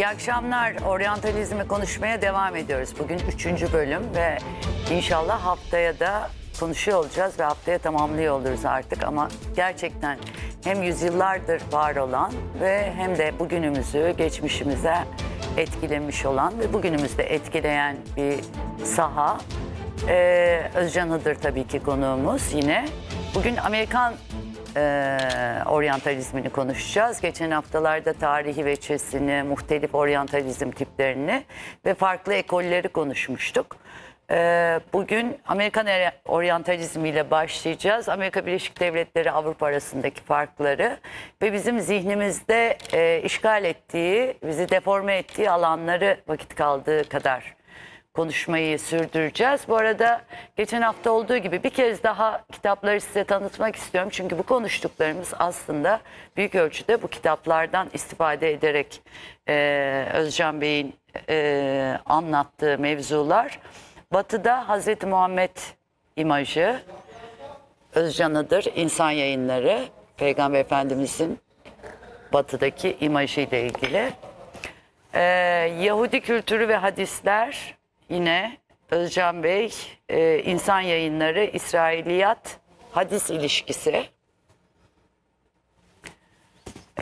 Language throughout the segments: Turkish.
İyi akşamlar. Oryantalizmi konuşmaya devam ediyoruz. Bugün üçüncü bölüm ve inşallah haftaya da konuşuyor olacağız ve haftaya tamamlıyor oluruz artık. Ama gerçekten hem yüzyıllardır var olan ve hem de bugünümüzü geçmişimize etkilemiş olan ve bugünümüzde etkileyen bir saha. Ee, Özcan Hıdır tabii ki konuğumuz yine. Bugün Amerikan e, oryantalizmini konuşacağız. Geçen haftalarda tarihi veçesini, muhtelif oryantalizm tiplerini ve farklı ekolleri konuşmuştuk. E, bugün Amerikan er- oryantalizmi ile başlayacağız. Amerika Birleşik Devletleri Avrupa arasındaki farkları ve bizim zihnimizde e, işgal ettiği, bizi deforme ettiği alanları vakit kaldığı kadar konuşmayı sürdüreceğiz. Bu arada geçen hafta olduğu gibi bir kez daha kitapları size tanıtmak istiyorum. Çünkü bu konuştuklarımız aslında büyük ölçüde bu kitaplardan istifade ederek e, Özcan Bey'in e, anlattığı mevzular. Batı'da Hazreti Muhammed imajı, Özcan'ıdır, insan yayınları, Peygamber Efendimizin batıdaki imajıyla ilgili. Ee, Yahudi kültürü ve hadisler yine Özcan Bey, e, insan yayınları, İsrailiyat, hadis ilişkisi.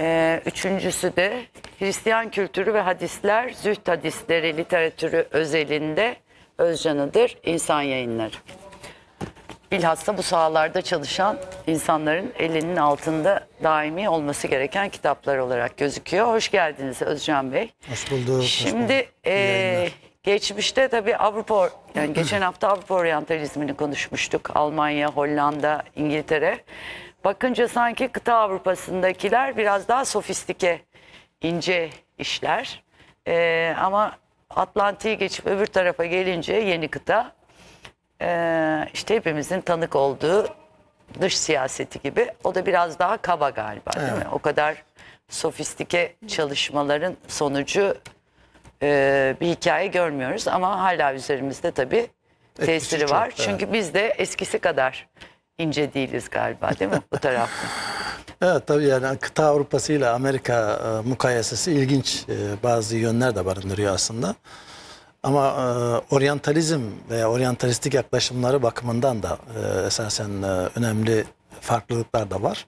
Ee, üçüncüsü de Hristiyan kültürü ve hadisler, züht hadisleri literatürü özelinde Özcan'ıdır, insan yayınları. Bilhassa bu sahalarda çalışan insanların elinin altında daimi olması gereken kitaplar olarak gözüküyor. Hoş geldiniz Özcan Bey. Hoş bulduk. hoş Şimdi bulduk. e. geçmişte tabii Avrupa yani geçen hafta Avrupa oryantalizmini konuşmuştuk. Almanya, Hollanda, İngiltere. Bakınca sanki kıta Avrupa'sındakiler biraz daha sofistike, ince işler. E, ama Atlantik'i geçip öbür tarafa gelince yeni kıta e, işte hepimizin tanık olduğu dış siyaseti gibi. O da biraz daha kaba galiba değil mi? O kadar sofistike çalışmaların sonucu e, bir hikaye görmüyoruz ama hala üzerimizde tabii tesiri çok, var. evet. Çünkü biz de eskisi kadar ince değiliz galiba değil mi bu tarafta? Evet tabii yani kıta Avrupası ile Amerika e, mukayesesi ilginç e, bazı yönler de barındırıyor aslında. Ama e, oryantalizm veya oryantalistik yaklaşımları bakımından da e, esasen e, önemli farklılıklar da var.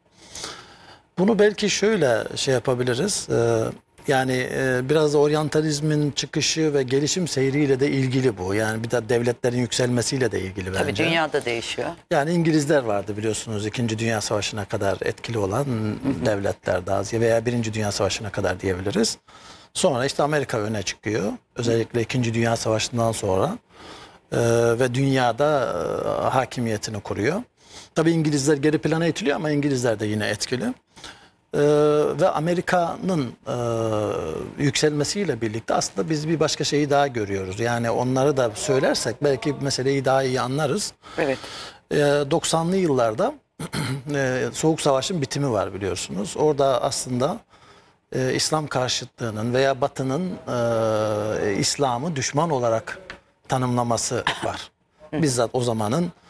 Bunu belki şöyle şey yapabiliriz. E, yani e, biraz da oryantalizmin çıkışı ve gelişim seyriyle de ilgili bu. Yani bir de devletlerin yükselmesiyle de ilgili bence. tabii dünyada değişiyor. Yani İngilizler vardı biliyorsunuz İkinci Dünya Savaşı'na kadar etkili olan devletler daha az veya Birinci Dünya Savaşı'na kadar diyebiliriz. Sonra işte Amerika öne çıkıyor. Özellikle İkinci Dünya Savaşı'ndan sonra Ee, ve dünyada e, hakimiyetini kuruyor. Tabii İngilizler geri plana itiliyor ama İngilizler de yine etkili. Ee, ve Amerika'nın e, yükselmesiyle birlikte aslında biz bir başka şeyi daha görüyoruz. Yani onları da söylersek belki meseleyi daha iyi anlarız. Evet. Ee, 90'lı yıllarda e, Soğuk Savaş'ın bitimi var biliyorsunuz. Orada aslında e, İslam karşıtlığının veya Batı'nın e, İslam'ı düşman olarak tanımlaması var. Bizzat o zamanın e,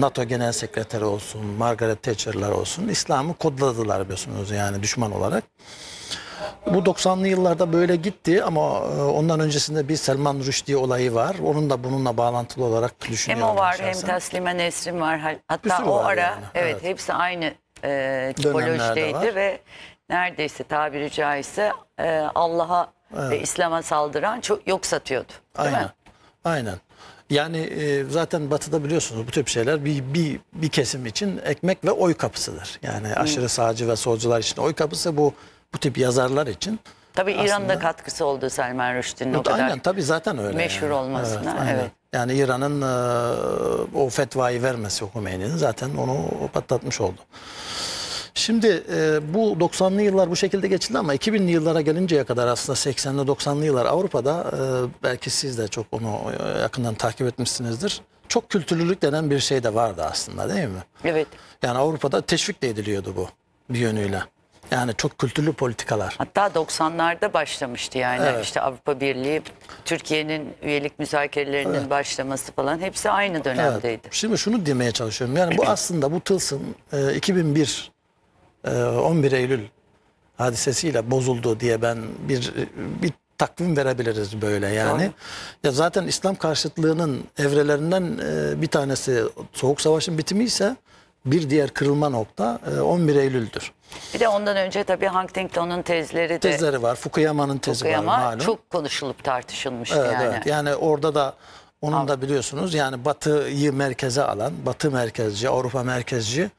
NATO Genel Sekreteri olsun, Margaret Thatcher'lar olsun İslam'ı kodladılar biliyorsunuz yani düşman olarak. Bu 90'lı yıllarda böyle gitti ama e, ondan öncesinde bir Selman Rushdie olayı var. Onun da bununla bağlantılı olarak Hem düşünüyorum. o var hem şahsen. Teslime Nesrin var. Hatta o var ara yani, evet, evet. hepsi aynı e, tipolojideydi ve neredeyse tabiri caizse e, Allah'a ve İslam'a saldıran çok yok satıyordu. Değil Aynen. mi? Aynen. Yani e, zaten Batı'da biliyorsunuz bu tip şeyler bir, bir, bir kesim için ekmek ve oy kapısıdır. Yani aşırı sağcı ve solcular için oy kapısı bu bu tip yazarlar için. Tabii İran'da Aslında- katkısı oldu Selman Rushdie'nin o kadar. Aynen tabii zaten öyle. meşhur yani. olmasına, aynen. evet. Yani İran'ın e, o fetvayı vermesi Hümeyni'nin zaten onu patlatmış oldu. Şimdi e, bu 90'lı yıllar bu şekilde geçildi ama 2000'li yıllara gelinceye kadar aslında 80'li 90'lı yıllar Avrupa'da e, belki siz de çok onu e, yakından takip etmişsinizdir. Çok kültürlülük denen bir şey de vardı aslında değil mi? Evet. Yani Avrupa'da teşvik de ediliyordu bu bir yönüyle. Yani çok kültürlü politikalar. Hatta 90'larda başlamıştı yani Evet. işte Avrupa Birliği, Türkiye'nin üyelik müzakerelerinin başlaması falan hepsi aynı dönemdeydi. Evet. Şimdi şunu demeye çalışıyorum. Yani bu aslında bu tılsım e, 2001 e, 11 Eylül hadisesiyle bozuldu diye ben bir bir takvim verebiliriz böyle yani. Doğru. Ya zaten İslam karşıtlığının evrelerinden e, bir tanesi Soğuk Savaş'ın bitimi ise bir diğer kırılma nokta e, 11 Eylül'dür. Bir de ondan önce tabii Huntington'un tezleri de Tezleri var. Fukuyama'nın tezi var Fukuyama malum. çok konuşulup tartışılmıştı Evet, yani. evet. Yani orada da onun da biliyorsunuz yani Batı'yı merkeze alan, Batı merkezci, Avrupa merkezci e,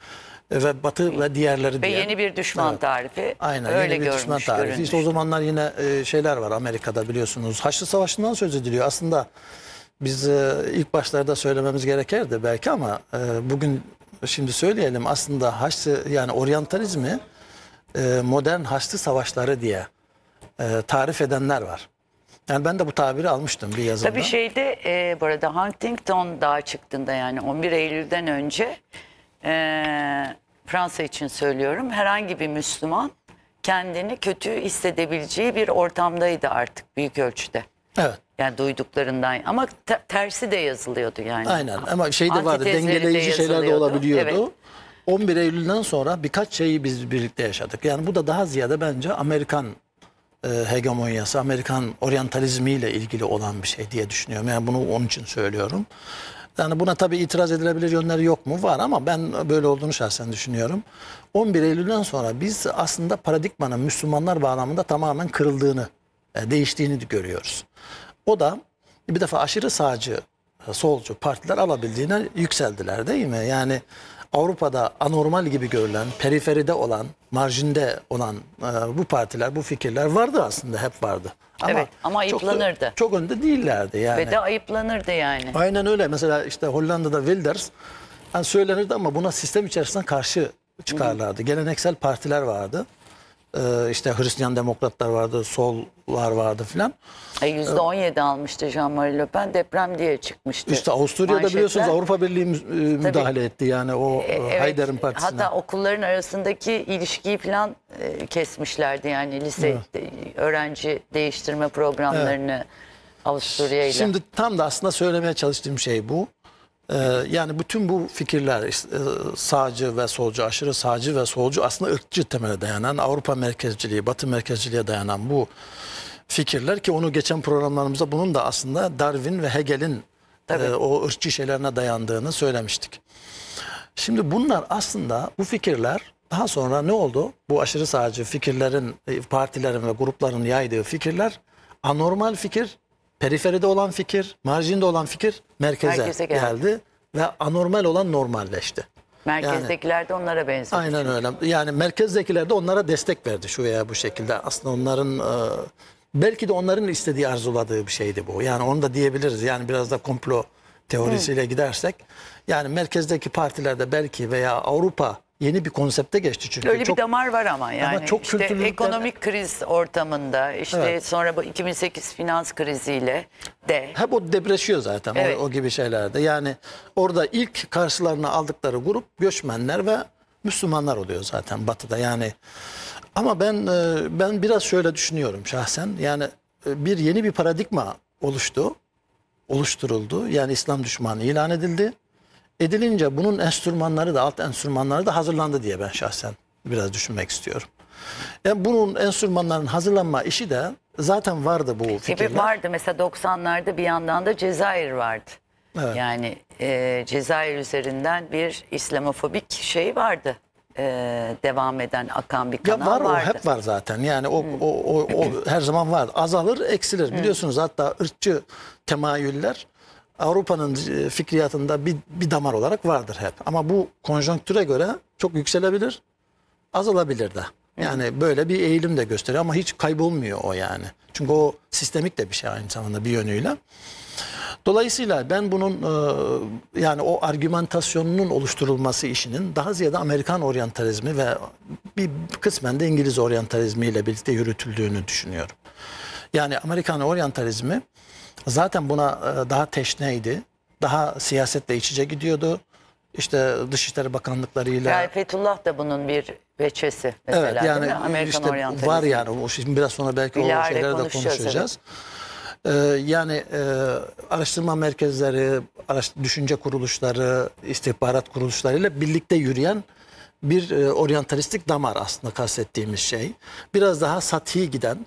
ve Batı ve diğerleri Ve diye. yeni bir düşman Evet. tarifi Aynen öyle yeni bir düşman tarifi. görünmüş. İşte o zamanlar yine e, şeyler var Amerika'da biliyorsunuz. Haçlı Savaşı'ndan söz ediliyor. Aslında biz e, ilk başlarda söylememiz gerekirdi belki ama e, bugün şimdi söyleyelim aslında Haçlı yani oryantalizmi modern Haçlı Savaşları diye tarif edenler var. Yani ben de bu tabiri almıştım bir yazımda. Tabii şeyde e, bu arada Huntington dağa çıktığında yani 11 Eylül'den önce e, Fransa için söylüyorum herhangi bir Müslüman kendini kötü hissedebileceği bir ortamdaydı artık büyük ölçüde. Evet. Yani duyduklarından ama te- tersi de yazılıyordu yani. Aynen ama şey de vardı Antitezleri de dengeleyici şeyler de yazılıyordu. olabiliyordu. Evet. 11 Eylül'den sonra birkaç şeyi biz birlikte yaşadık. Yani bu da daha ziyade bence Amerikan e, hegemonyası, Amerikan oryantalizmiyle ilgili olan bir şey diye düşünüyorum. Yani bunu onun için söylüyorum. Yani buna tabii itiraz edilebilir yönleri yok mu? Var ama ben böyle olduğunu şahsen düşünüyorum. 11 Eylül'den sonra biz aslında paradigmanın Müslümanlar bağlamında tamamen kırıldığını, e, değiştiğini görüyoruz. O da bir defa aşırı sağcı, e, solcu partiler alabildiğine yükseldiler değil mi? Yani Avrupa'da anormal gibi görülen, periferide olan, marjinde olan e, bu partiler, bu fikirler vardı aslında, hep vardı. Evet, ama çok- ayıplanırdı. Çok, önde değillerdi yani. Ve de ayıplanırdı yani. Aynen öyle. Mesela işte Hollanda'da Wilders yani söylenirdi ama buna sistem içerisinden karşı çıkarlardı. Geleneksel partiler vardı. Ee, işte Hristiyan demokratlar vardı, sollar vardı filan. E, %17 almıştı Jean-Marie Le Pen deprem diye çıkmıştı. İşte Avusturya'da Manşetler. biliyorsunuz Avrupa Birliği e, müdahale etti yani o E, evet, Hayder'in partisine. Hatta okulların arasındaki ilişkiyi falan e, kesmişlerdi yani lise de- öğrenci değiştirme programlarını Avusturya ile. Şimdi tam da aslında söylemeye çalıştığım şey bu. Ee, yani bütün bu fikirler e, sağcı ve solcu, aşırı sağcı ve solcu aslında ırkçı temele dayanan, Avrupa merkezciliği, Batı merkezciliğe dayanan bu fikirler ki onu geçen programlarımızda bunun da aslında Darwin ve Hegel'in e, o ırkçı şeylerine dayandığını söylemiştik. Şimdi bunlar aslında bu fikirler daha sonra ne oldu? Bu aşırı sağcı fikirlerin, e, partilerin ve grupların yaydığı fikirler anormal fikir, periferide olan fikir, marjinde olan fikir merkeze, Merkeze geldi. geldi. ve anormal olan normalleşti. Merkezdekiler de onlara benziyor. Aynen öyle. Yani merkezdekiler de onlara destek verdi şu veya bu şekilde. Aslında onların e, belki de onların istediği arzuladığı bir şeydi bu. Yani onu da diyebiliriz. Yani biraz da komplo teorisiyle gidersek. Yani merkezdeki partilerde belki veya Avrupa yeni bir konsepte geçti çünkü. Öyle çok, bir damar var ama yani çok işte kültürlülükten- ekonomik kriz ortamında işte Evet. sonra bu 2008 finans kriziyle de Hep o depreşiyor zaten o- Evet. o, gibi şeylerde. Yani orada ilk karşılarına aldıkları grup göçmenler ve Müslümanlar oluyor zaten batıda. Yani ama ben e, ben biraz şöyle düşünüyorum şahsen. Yani e, bir yeni bir paradigma oluştu. Oluşturuldu. Yani İslam düşmanı ilan edildi. Edilince bunun enstrümanları da alt enstrümanları da hazırlandı diye ben şahsen biraz düşünmek istiyorum. Yani bunun enstrümanların hazırlanma işi de zaten vardı bu fikirler. Gibi vardı mesela 90'larda bir yandan da Cezayir vardı. Evet. Yani e, Cezayir üzerinden bir İslamofobik şey vardı. E, devam eden akan bir Ya kanal var o vardı. hep var zaten. Yani o, o, o, o her zaman var. Azalır, eksilir. Biliyorsunuz hatta ırkçı temayüller Avrupa'nın e, fikriyatında bir, bir damar olarak vardır hep. Ama bu konjonktüre göre çok yükselebilir, azalabilir de. Yani böyle bir eğilim de gösteriyor ama hiç kaybolmuyor o yani. Çünkü o sistemik de bir şey aynı zamanda bir yönüyle. Dolayısıyla ben bunun e, yani o argümantasyonunun oluşturulması işinin daha ziyade Amerikan oryantalizmi ve bir kısmen de İngiliz oryantalizmi ile birlikte yürütüldüğünü düşünüyorum. Yani Amerikan oryantalizmi zaten buna e, daha teşneydi. Daha siyasetle iç içe gidiyordu. İşte Dışişleri Bakanlıklarıyla Yani Fethullah da bunun bir veçesi mesela Evet yani değil mi? Amerikan işte var yani o şimdi biraz sonra belki Bilahare o şeyleri de konuşacağız. Ee, yani e, araştırma merkezleri, araş- düşünce kuruluşları, istihbarat kuruluşlarıyla birlikte yürüyen bir e, oryantalistik damar aslında kastettiğimiz şey. Biraz daha sati giden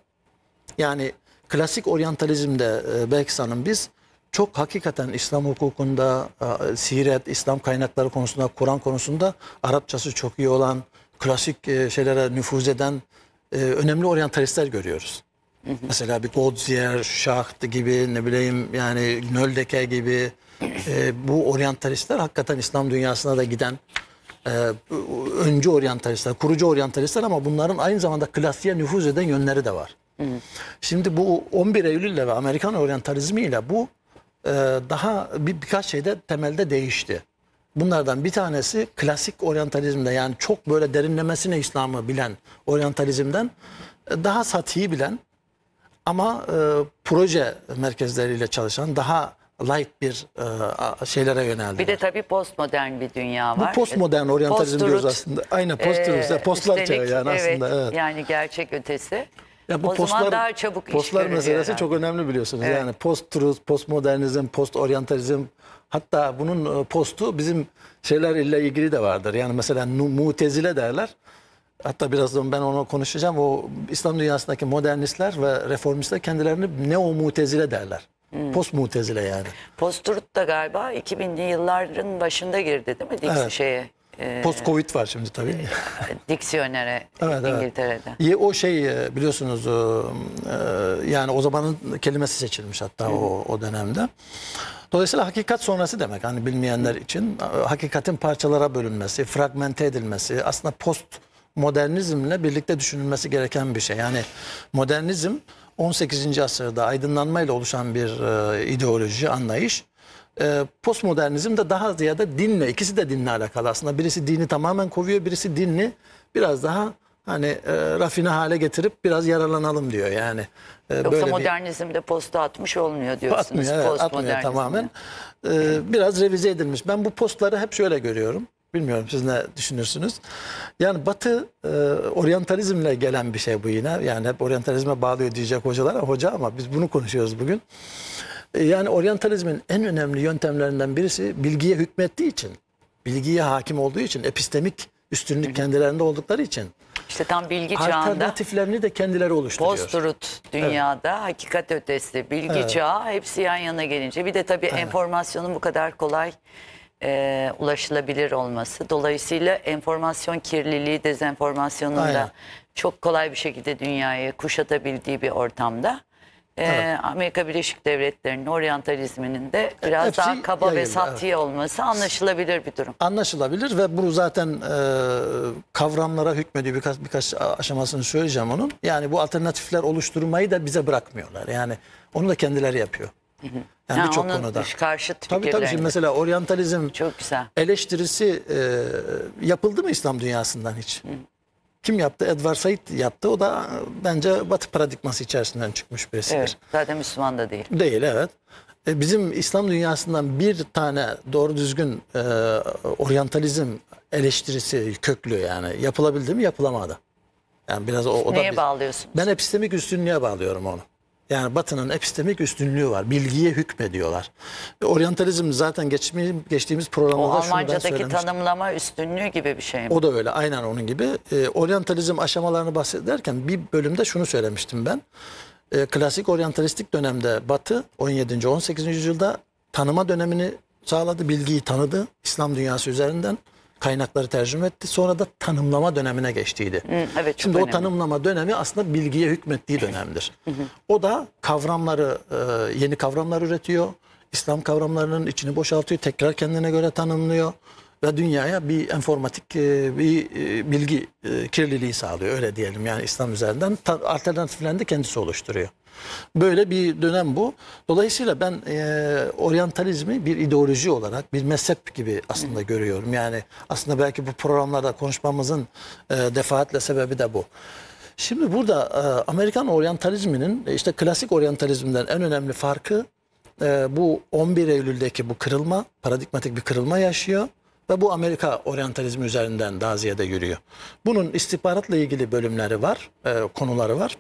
yani klasik oryantalizmde e, Belkıs Hanım biz çok hakikaten İslam hukukunda, e, siret, İslam kaynakları konusunda, Kur'an konusunda Arapçası çok iyi olan, klasik e, şeylere nüfuz eden e, önemli oryantalistler görüyoruz. Mesela bir Godzier, Schacht gibi ne bileyim yani Nöldeke gibi e, bu oryantalistler hakikaten İslam dünyasına da giden e, öncü oryantalistler, kurucu oryantalistler ama bunların aynı zamanda klasiğe nüfuz eden yönleri de var. Şimdi bu 11 Eylül ile ve Amerikan oryantalizmi ile bu e, daha bir, birkaç şeyde temelde değişti. Bunlardan bir tanesi klasik oryantalizmde yani çok böyle derinlemesine İslam'ı bilen oryantalizmden e, daha satiyi bilen ama e, proje merkezleriyle çalışan daha light bir e, şeylere yöneldi. Bir de tabii postmodern bir dünya bu var. postmodern oryantalizm Post-truth. diyoruz aslında. Aynen post-truth. Ee, postlar çağı üstelik, yani aslında. Evet. Yani gerçek ötesi. Ya bu o postlar, zaman daha çabuk iş postlar görülüyor meselesi herhalde. çok önemli biliyorsunuz. Evet. Yani post-truth, postmodernizm, post-oryantalizm hatta bunun e, postu bizim şeylerle ilgili de vardır. Yani mesela mutezile derler. Hatta birazdan ben onu konuşacağım. O İslam dünyasındaki modernistler ve reformistler kendilerini neo mutezile derler. Hmm. Post mutezile yani. Post-truth da galiba 2000'li yılların başında girdi değil mi? Evet. şeye, e, Post covid var şimdi tabii. diksiyonere Evet, evet. İngiltere'de. İyi, o şey e, biliyorsunuz e, e, yani o zamanın kelimesi seçilmiş hatta o, o dönemde. Dolayısıyla hakikat sonrası demek hani bilmeyenler için e, hakikatin parçalara bölünmesi, fragmente edilmesi aslında post modernizmle birlikte düşünülmesi gereken bir şey. Yani modernizm 18. asırda aydınlanmayla oluşan bir e, ideoloji, anlayış. E, postmodernizm de daha ziyade dinle, ikisi de dinle alakalı aslında. Birisi dini tamamen kovuyor, birisi dinli biraz daha hani e, rafine hale getirip biraz yararlanalım diyor yani. E, Yoksa böyle bir- modernizmde posta atmış olmuyor diyorsunuz. Atmıyor, evet, atmıyor tamamen. Ee, biraz revize edilmiş. Ben bu postları hep şöyle görüyorum. Bilmiyorum siz ne düşünürsünüz. Yani Batı e, oryantalizmle gelen bir şey bu yine. Yani hep oryantalizme bağlıyor diyecek hocalar. Hoca ama biz bunu konuşuyoruz bugün. E, yani oryantalizmin en önemli yöntemlerinden birisi bilgiye hükmettiği için, bilgiye hakim olduğu için, epistemik üstünlük kendilerinde oldukları için İşte tam bilgi çağında alternatiflerini de kendileri oluşturuyor. post-truth dünyada hakikat ötesi, bilgi çağı hepsi yan yana gelince. Bir de tabii enformasyonun bu kadar kolay e, ulaşılabilir olması. Dolayısıyla enformasyon kirliliği, dezenformasyonun Aynen. da çok kolay bir şekilde dünyayı kuşatabildiği bir ortamda. E, Amerika Birleşik Devletleri'nin oryantalizminin de biraz Hepsi daha kaba ve yayıldı, sati olması anlaşılabilir bir durum. anlaşılabilir ve bu zaten e, kavramlara hükmediyor birkaç birkaç aşamasını söyleyeceğim onun. Yani bu alternatifler oluşturmayı da bize bırakmıyorlar. Yani onu da kendileri yapıyor. Yani Ha, birçok konuda. karşıt Tabii tabii şimdi mesela oryantalizm Çok güzel. eleştirisi e, yapıldı mı İslam dünyasından hiç? Kim yaptı? Edward Said yaptı. O da e, bence Batı paradigması içerisinden çıkmış birisidir. Evet, zaten Müslüman da değil. Değil evet. E, Bizim İslam dünyasından bir tane doğru düzgün e, oryantalizm eleştirisi köklü yani yapılabildi mi yapılamadı. Yani biraz o, o da Neye bir- bağlıyorsun? Ben epistemik üstünlüğe bağlıyorum onu. Yani Batı'nın epistemik üstünlüğü var. Bilgiye hükmediyorlar. E, Oryantalizm zaten geçtiğimiz, geçtiğimiz programda şunu ben Almanca'daki söylemiştim. tanımlama üstünlüğü gibi bir şey mi? O da öyle aynen onun gibi. E, oryantalizm aşamalarını bahsederken bir bölümde şunu söylemiştim ben. E, klasik oryantalistik dönemde Batı 17. 18. yüzyılda tanıma dönemini sağladı, bilgiyi tanıdı İslam dünyası üzerinden. Kaynakları tercüme etti. Sonra da tanımlama dönemine geçtiydi. Hı, evet, Şimdi o önemli. tanımlama dönemi aslında bilgiye hükmettiği dönemdir. o da kavramları, e, yeni kavramlar üretiyor. İslam kavramlarının içini boşaltıyor. Tekrar kendine göre tanımlıyor. Ve dünyaya bir enformatik e, bir e, bilgi kirliliği sağlıyor. Öyle diyelim yani İslam üzerinden. Alternatiflerini de kendisi oluşturuyor. Böyle bir dönem bu. Dolayısıyla ben e, oryantalizmi bir ideoloji olarak, bir mezhep gibi aslında görüyorum. Yani aslında belki bu programlarda konuşmamızın e, defaatle sebebi de bu. Şimdi burada e, Amerikan oryantalizminin e, işte klasik oryantalizmden en önemli farkı e, bu 11 Eylül'deki bu kırılma, paradigmatik bir kırılma yaşıyor ve bu Amerika oryantalizmi üzerinden daha ziyade yürüyor. Bunun istihbaratla ilgili bölümleri var, e, konuları var.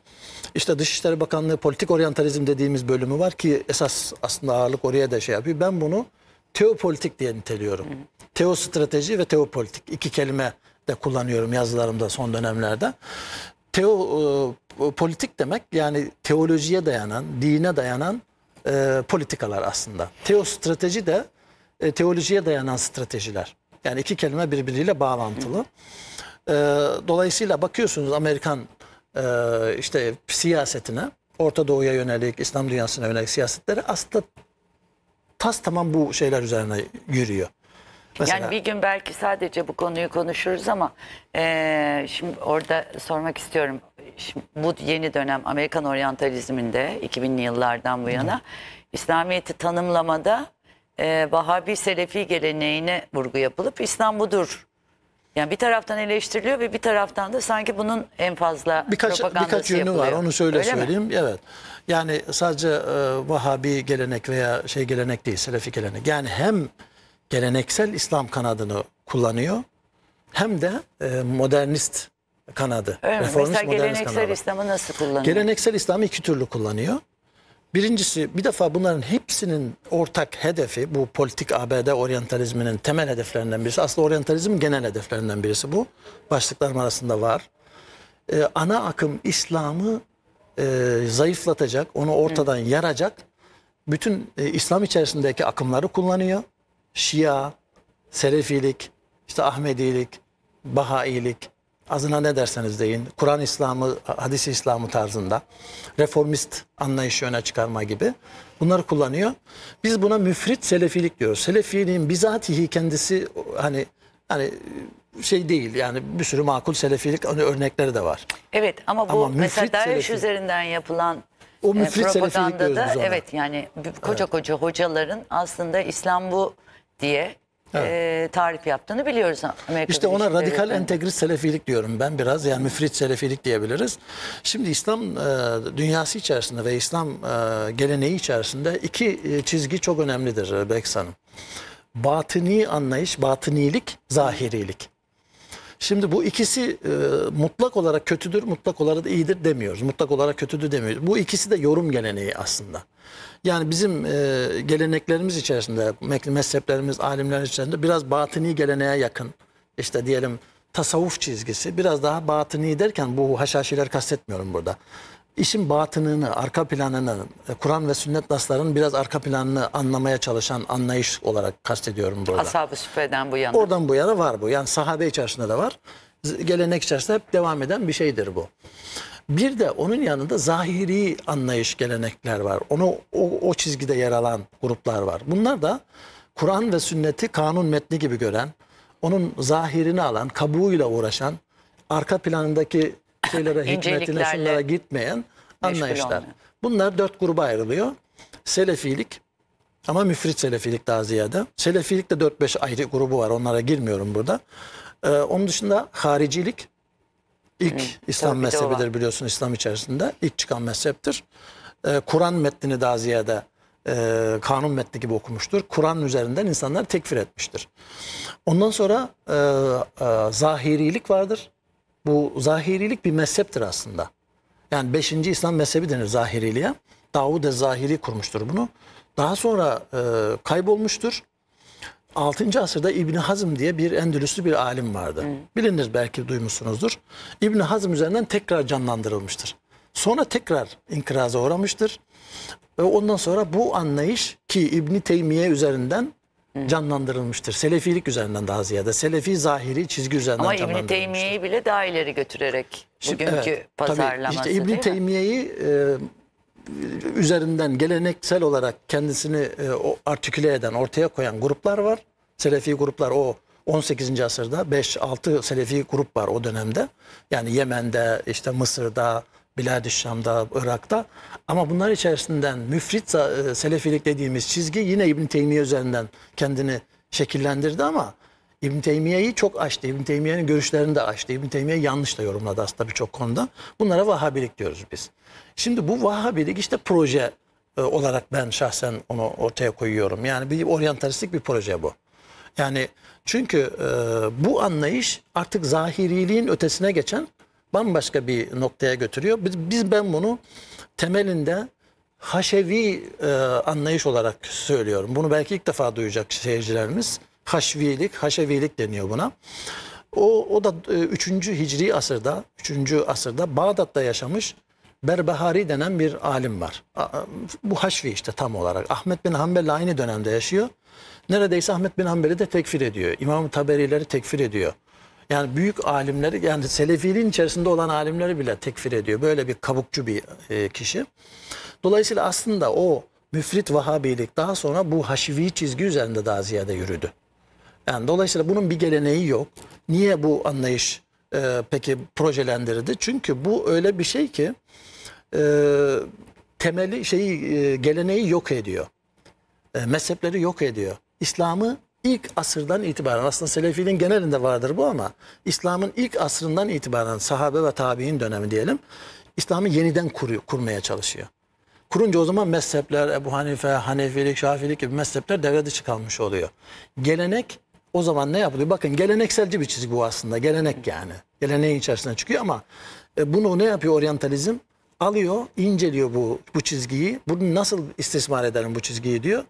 İşte Dışişleri Bakanlığı politik oryantalizm dediğimiz bölümü var ki esas aslında ağırlık oraya da şey yapıyor. Ben bunu teopolitik diye niteliyorum. Teostrateji ve teopolitik iki kelime de kullanıyorum yazılarımda son dönemlerde. Teo e, politik demek yani teolojiye dayanan, dine dayanan e, politikalar aslında. Teostrateji de e, teolojiye dayanan stratejiler. Yani iki kelime birbiriyle bağlantılı. E, dolayısıyla bakıyorsunuz Amerikan e, işte siyasetine, Orta Doğu'ya yönelik, İslam dünyasına yönelik siyasetleri aslında tas tamam bu şeyler üzerine yürüyor. Mesela, Yani bir gün belki sadece bu konuyu konuşuruz ama eee, şimdi orada sormak istiyorum. Şimdi bu yeni dönem Amerikan oryantalizminde 2000'li yıllardan bu yana İslamiyet'i tanımlamada eee Vahabi Selefi geleneğine vurgu yapılıp İslam budur. Yani bir taraftan eleştiriliyor ve bir taraftan da sanki bunun en fazla birkaç propagandası birkaç yönü var. yapılıyor. Onu şöyle Öyle mi? söyleyeyim. Evet. Yani sadece e, Vahabi gelenek veya şey gelenek değil, Selefi gelenek. Yani hem geleneksel İslam kanadını kullanıyor hem de e, modernist kanadı. Öyle mi? reformist Mesela modernist geleneksel kanadı. İslam'ı nasıl kullanıyor? Geleneksel İslam'ı iki türlü kullanıyor. Birincisi bir defa bunların hepsinin ortak hedefi bu politik ABD oryantalizminin temel hedeflerinden birisi. Aslında oryantalizmin genel hedeflerinden birisi bu. Başlıklarım arasında var. Ee, ana akım İslam'ı e, zayıflatacak, onu ortadan yaracak bütün e, İslam içerisindeki akımları kullanıyor. Şia, Selefilik, işte Ahmedilik, Bahailik, azına ne derseniz deyin, Kur'an İslamı, hadis İslamı tarzında, reformist anlayışı öne çıkarma gibi bunları kullanıyor. Biz buna müfrit Selefilik diyoruz. Selefiliğin bizatihi kendisi hani hani şey değil yani bir sürü makul Selefilik örnekleri de var. Evet ama bu Ama mesela Daesh üzerinden yapılan O e, müfrit diyoruz propagandada ona. evet yani koca koca hocaların aslında İslam bu diye e, tarif yaptığını biliyoruz Amerika İşte ona radikal entegrist selefilik diyorum ben biraz. Yani müfrit selefilik diyebiliriz. Şimdi İslam e, dünyası içerisinde ve İslam e, geleneği içerisinde iki e, çizgi çok önemlidir Beksa Hanım. Batıni anlayış, batınilik, zahirilik. Şimdi bu ikisi e, mutlak olarak kötüdür, mutlak olarak iyidir demiyoruz. Mutlak olarak kötüdür demiyoruz. Bu ikisi de yorum geleneği aslında. Yani bizim e, geleneklerimiz içerisinde, mezheplerimiz, alimler içerisinde biraz batıni geleneğe yakın. İşte diyelim tasavvuf çizgisi biraz daha batıni derken bu haşhaşiler kastetmiyorum burada. İşin batınını, arka planını, e, Kur'an ve sünnet naslarının biraz arka planını anlamaya çalışan anlayış olarak kastediyorum burada. Ashab-ı Süffe'den bu yana. Oradan bu yana var bu. Yani sahabe içerisinde de var. Gelenek içerisinde hep devam eden bir şeydir bu. Bir de onun yanında zahiri anlayış gelenekler var. Onu o, o çizgide yer alan gruplar var. Bunlar da Kur'an ve sünneti kanun metni gibi gören, onun zahirini alan, kabuğuyla uğraşan, arka planındaki şeylere, hikmetine, şunlara gitmeyen anlayışlar. Bunlar dört gruba ayrılıyor. Selefilik, ama müfrit selefilik daha ziyade. Selefilik de 4-5 ayrı grubu var. Onlara girmiyorum burada. Ee, onun dışında haricilik ilk İslam de o mezhebidir biliyorsun İslam içerisinde. ilk çıkan mezheptir. Ee, Kur'an metnini daha ziyade e, kanun metni gibi okumuştur. Kur'an üzerinden insanlar tekfir etmiştir. Ondan sonra e, e, zahirilik vardır. Bu zahirilik bir mezheptir aslında. Yani 5. İslam mezhebi denir zahiriliğe. Davud Zahiri kurmuştur bunu. Daha sonra e, kaybolmuştur. 6. asırda İbni Hazm diye bir Endülüslü bir alim vardı. Bilinir belki duymuşsunuzdur. İbni Hazm üzerinden tekrar canlandırılmıştır. Sonra tekrar inkıraza uğramıştır. Ve ondan sonra bu anlayış ki İbni Teymiye üzerinden canlandırılmıştır. Selefilik üzerinden daha ziyade. Selefi zahiri çizgi üzerinden Ama İbn. Teymiye'yi bile daha ileri götürerek Şimdi, bugünkü evet, pazarlaması tabii işte İbn? Teymiye'yi e, üzerinden geleneksel olarak kendisini e, o artiküle eden, ortaya koyan gruplar var. Selefi gruplar o 18. asırda 5-6 Selefi grup var o dönemde. Yani Yemen'de, işte Mısır'da, Bilad-i Şam'da, Irak'ta. Ama bunlar içerisinden müfrit e, Selefilik dediğimiz çizgi yine İbn Teymiye üzerinden kendini şekillendirdi ama İbn Teymiye'yi çok açtı. İbn Teymiye'nin görüşlerini de açtı. İbn Teymiye yanlış da yorumladı aslında birçok konuda. Bunlara Vahhabilik diyoruz biz. Şimdi bu Vahhabilik işte proje e, olarak ben şahsen onu ortaya koyuyorum. Yani bir oryantalistik bir proje bu. Yani çünkü e, bu anlayış artık zahiriliğin ötesine geçen bambaşka bir noktaya götürüyor. Biz, biz ben bunu temelinde haşevi e, anlayış olarak söylüyorum. Bunu belki ilk defa duyacak seyircilerimiz. Haşvilik, haşevilik deniyor buna. O, o da e, 3. Hicri asırda, 3. asırda Bağdat'ta yaşamış Berbehari denen bir alim var. Bu Haşvi işte tam olarak. Ahmet bin Hanbel'le aynı dönemde yaşıyor. Neredeyse Ahmet bin Hanbel'i de tekfir ediyor. İmam-ı Taberileri tekfir ediyor. Yani büyük alimleri yani Selefiliğin içerisinde olan alimleri bile tekfir ediyor. Böyle bir kabukçu bir e, kişi. Dolayısıyla aslında o müfrit Vahabilik daha sonra bu Haşivi çizgi üzerinde daha ziyade yürüdü. Yani dolayısıyla bunun bir geleneği yok. Niye bu anlayış e, peki projelendirildi? Çünkü bu öyle bir şey ki e, temeli şeyi e, geleneği yok ediyor. E, mezhepleri yok ediyor. İslam'ı ilk asırdan itibaren aslında Selefiliğin genelinde vardır bu ama İslam'ın ilk asrından itibaren sahabe ve tabi'in dönemi diyelim İslam'ı yeniden kuruyor, kurmaya çalışıyor. Kurunca o zaman mezhepler Ebu Hanife, Hanefilik, Şafilik gibi mezhepler devre dışı kalmış oluyor. Gelenek o zaman ne yapılıyor? Bakın gelenekselci bir çizgi bu aslında. Gelenek yani. Geleneğin içerisinden çıkıyor ama e, bunu ne yapıyor oryantalizm? Alıyor, inceliyor bu bu çizgiyi. Bunu nasıl istismar ederim bu çizgiyi diyor.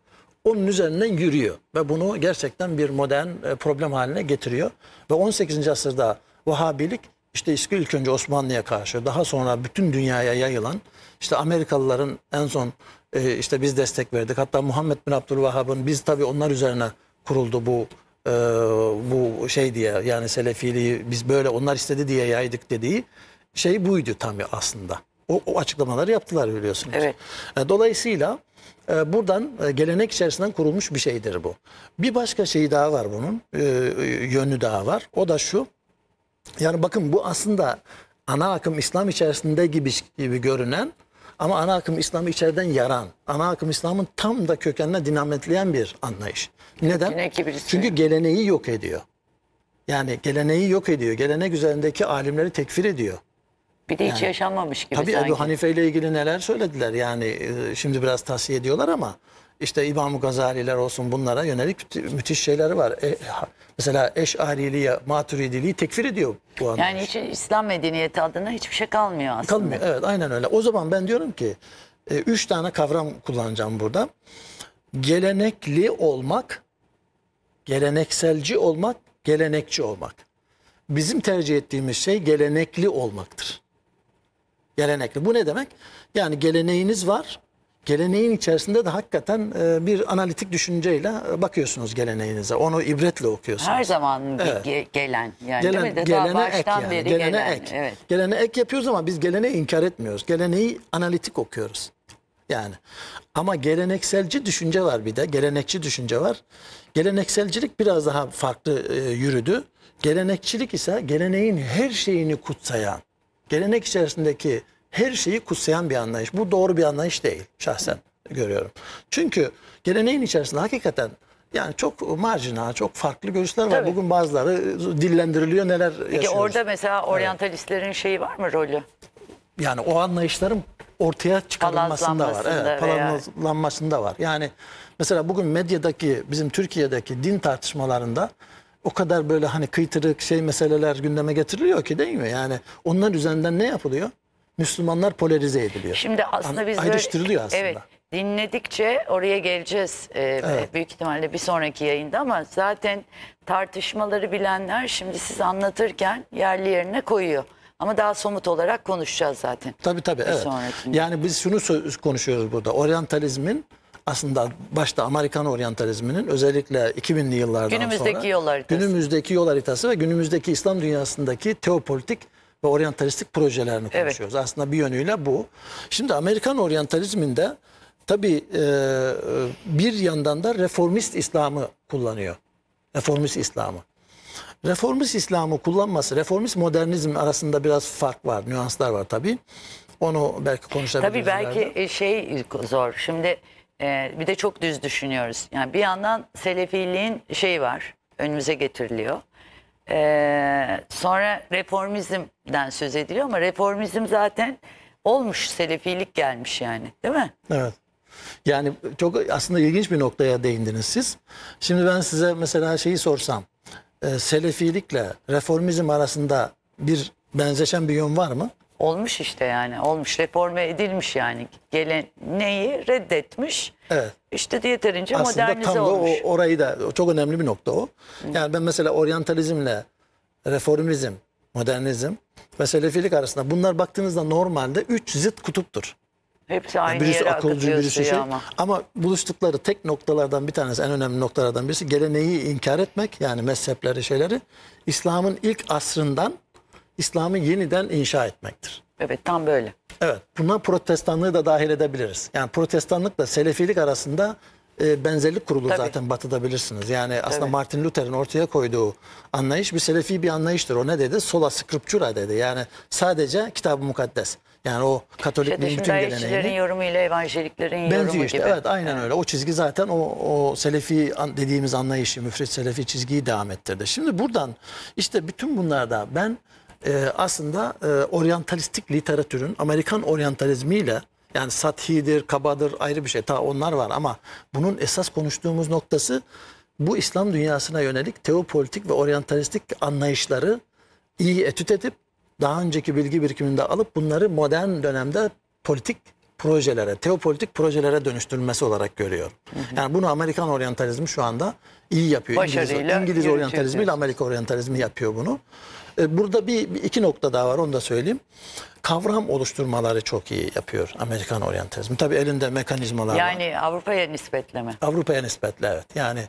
Onun üzerinden yürüyor ve bunu gerçekten bir modern e, problem haline getiriyor. Ve 18. asırda Vahabilik işte ilk önce Osmanlı'ya karşı daha sonra bütün dünyaya yayılan işte Amerikalıların en son e, işte biz destek verdik. Hatta Muhammed bin Abdülvahhab'ın biz tabii onlar üzerine kuruldu bu e, bu şey diye yani Selefiliği biz böyle onlar istedi diye yaydık dediği şey buydu tam aslında. O, o açıklamaları yaptılar biliyorsunuz. Evet. Dolayısıyla buradan e, gelenek içerisinden kurulmuş bir şeydir bu. Bir başka şey daha var bunun, e, yönü daha var. O da şu. Yani bakın bu aslında ana akım İslam içerisinde gibi gibi görünen ama ana akım İslam'ı içeriden yaran, ana akım İslam'ın tam da kökenine dinamitleyen bir anlayış. Neden? Çünkü geleneği yok ediyor. Yani geleneği yok ediyor. Gelenek üzerindeki alimleri tekfir ediyor. Bir de hiç yaşanmamış gibi Tabii sanki. Ebu Hanife ile ilgili neler söylediler. Yani e, şimdi biraz tavsiye ediyorlar ama işte İmam-ı Gazaliler olsun bunlara yönelik müthi- müthiş şeyleri var. E, mesela Eş'ariliği, Maturidiliği tekfir ediyor bu anlamda. Yani hiç İslam medeniyeti adına hiçbir şey kalmıyor aslında. Kalmıyor. Evet aynen öyle. O zaman ben diyorum ki e, üç tane kavram kullanacağım burada. Gelenekli olmak, gelenekselci olmak, gelenekçi olmak. Bizim tercih ettiğimiz şey gelenekli olmaktır. Gelenekli. Bu ne demek? Yani geleneğiniz var. Geleneğin içerisinde de hakikaten e, bir analitik düşünceyle e, bakıyorsunuz geleneğinize. Onu ibretle okuyorsunuz. Her zaman Evet. ge- gelen yani Gelen, değil mi? De gelene ek yani. beri Gelene gelen. ek. Evet. Gelene ek yapıyoruz ama biz geleneği inkar etmiyoruz. Geleneği analitik okuyoruz. Yani ama gelenekselci düşünce var bir de. Gelenekçi düşünce var. Gelenekselcilik biraz daha farklı e, yürüdü. Gelenekçilik ise geleneğin her şeyini kutsayan, gelenek içerisindeki her şeyi kutsayan bir anlayış. Bu doğru bir anlayış değil şahsen görüyorum. Çünkü geleneğin içerisinde hakikaten yani çok marjinal, çok farklı görüşler var. Tabii. Bugün bazıları dillendiriliyor neler Peki yaşıyoruz. orada mesela oryantalistlerin şeyi var mı rolü? Yani o anlayışların ortaya çıkarılmasında var. Evet, palazlanmasında var. Yani mesela bugün medyadaki bizim Türkiye'deki din tartışmalarında o kadar böyle hani kıytırık şey meseleler gündeme getiriliyor ki değil mi? Yani onlar üzerinden ne yapılıyor? Müslümanlar polarize ediliyor. Şimdi aslında biz böyle- ayrıştırılıyor aslında. Evet. Dinledikçe oraya geleceğiz e, büyük ihtimalle bir sonraki yayında ama zaten tartışmaları bilenler şimdi siz anlatırken yerli yerine koyuyor. Ama daha somut olarak konuşacağız zaten. Tabii tabii evet. sonrakinde. Yani biz şunu konuşuyoruz burada. Oryantalizmin aslında başta Amerikan oryantalizminin özellikle 2000'li yıllardan Günümüzdeki sonra yol haritası. günümüzdeki yol haritası ve günümüzdeki İslam dünyasındaki teopolitik ve oryantalistik projelerini Evet. konuşuyoruz. Aslında bir yönüyle bu. Şimdi Amerikan oryantalizminde tabii e, bir yandan da reformist İslam'ı kullanıyor. Reformist İslam'ı. Reformist İslam'ı kullanması, reformist modernizm arasında biraz fark var, nüanslar var tabii. Onu belki konuşabiliriz. Tabii belki ileride. e, şey zor. Şimdi e, bir de çok düz düşünüyoruz. Yani bir yandan Selefiliğin şeyi var. Önümüze getiriliyor. E, sonra reformizmden söz ediliyor ama reformizm zaten olmuş. Selefilik gelmiş yani. Değil mi? Evet. Yani çok aslında ilginç bir noktaya değindiniz siz. Şimdi ben size mesela şeyi sorsam. E, Selefilikle reformizm arasında bir benzeşen bir yön var mı? Olmuş işte yani. Olmuş. Reforme edilmiş yani. Geleneği reddetmiş. Evet. İşte yeterince Aslında modernize tam da o, orayı da çok önemli bir nokta o. Yani ben mesela oryantalizmle reformizm, modernizm ve selefilik arasında bunlar baktığınızda normalde üç zıt kutuptur. Hepsi aynı Birisi yere akılcı, birisi şey. ama. Ama buluştukları tek noktalardan bir tanesi, en önemli noktalardan birisi geleneği inkar etmek. Yani mezhepleri, şeyleri. İslam'ın ilk asrından İslam'ı yeniden inşa etmektir. Evet tam böyle. Evet, buna protestanlığı da dahil edebiliriz. Yani protestanlıkla selefilik arasında e, benzerlik kurulur Tabii. zaten batıda bilirsiniz. Yani aslında Tabii. Martin Luther'in ortaya koyduğu anlayış bir selefi bir anlayıştır. O ne dedi? Sola scriptura dedi. Yani sadece kitab-ı mukaddes. Yani o Katolikliğin İşte bütün geleneğini yorumuyla evangeliklerin yorumu benziyor işte. gibi. Evet aynen öyle. O çizgi zaten o, o selefi dediğimiz anlayışı, müfrit selefi çizgiyi devam ettirdi. Şimdi buradan işte bütün bunlarda ben e, aslında e, oryantalistik literatürün Amerikan oryantalizmiyle yani sathidir, kabadır ayrı bir şey. Ta onlar var ama bunun esas konuştuğumuz noktası bu İslam dünyasına yönelik teopolitik ve oryantalistik anlayışları iyi etüt edip daha önceki bilgi birikiminde alıp bunları modern dönemde politik projelere, teopolitik projelere dönüştürülmesi olarak görüyorum. Yani bunu Amerikan oryantalizmi şu anda iyi yapıyor. İngiliz, Başarıyla İngiliz yürütüyor oryantalizmi ile. Amerika oryantalizmi yapıyor bunu. E, Burada bir, bir iki nokta daha var onu da söyleyeyim. Kavram oluşturmaları çok iyi yapıyor Amerikan oryantalizmi. Tabii elinde mekanizmalar var. Yani Avrupa'ya nispetle mi? Avrupa'ya nispetle evet. Yani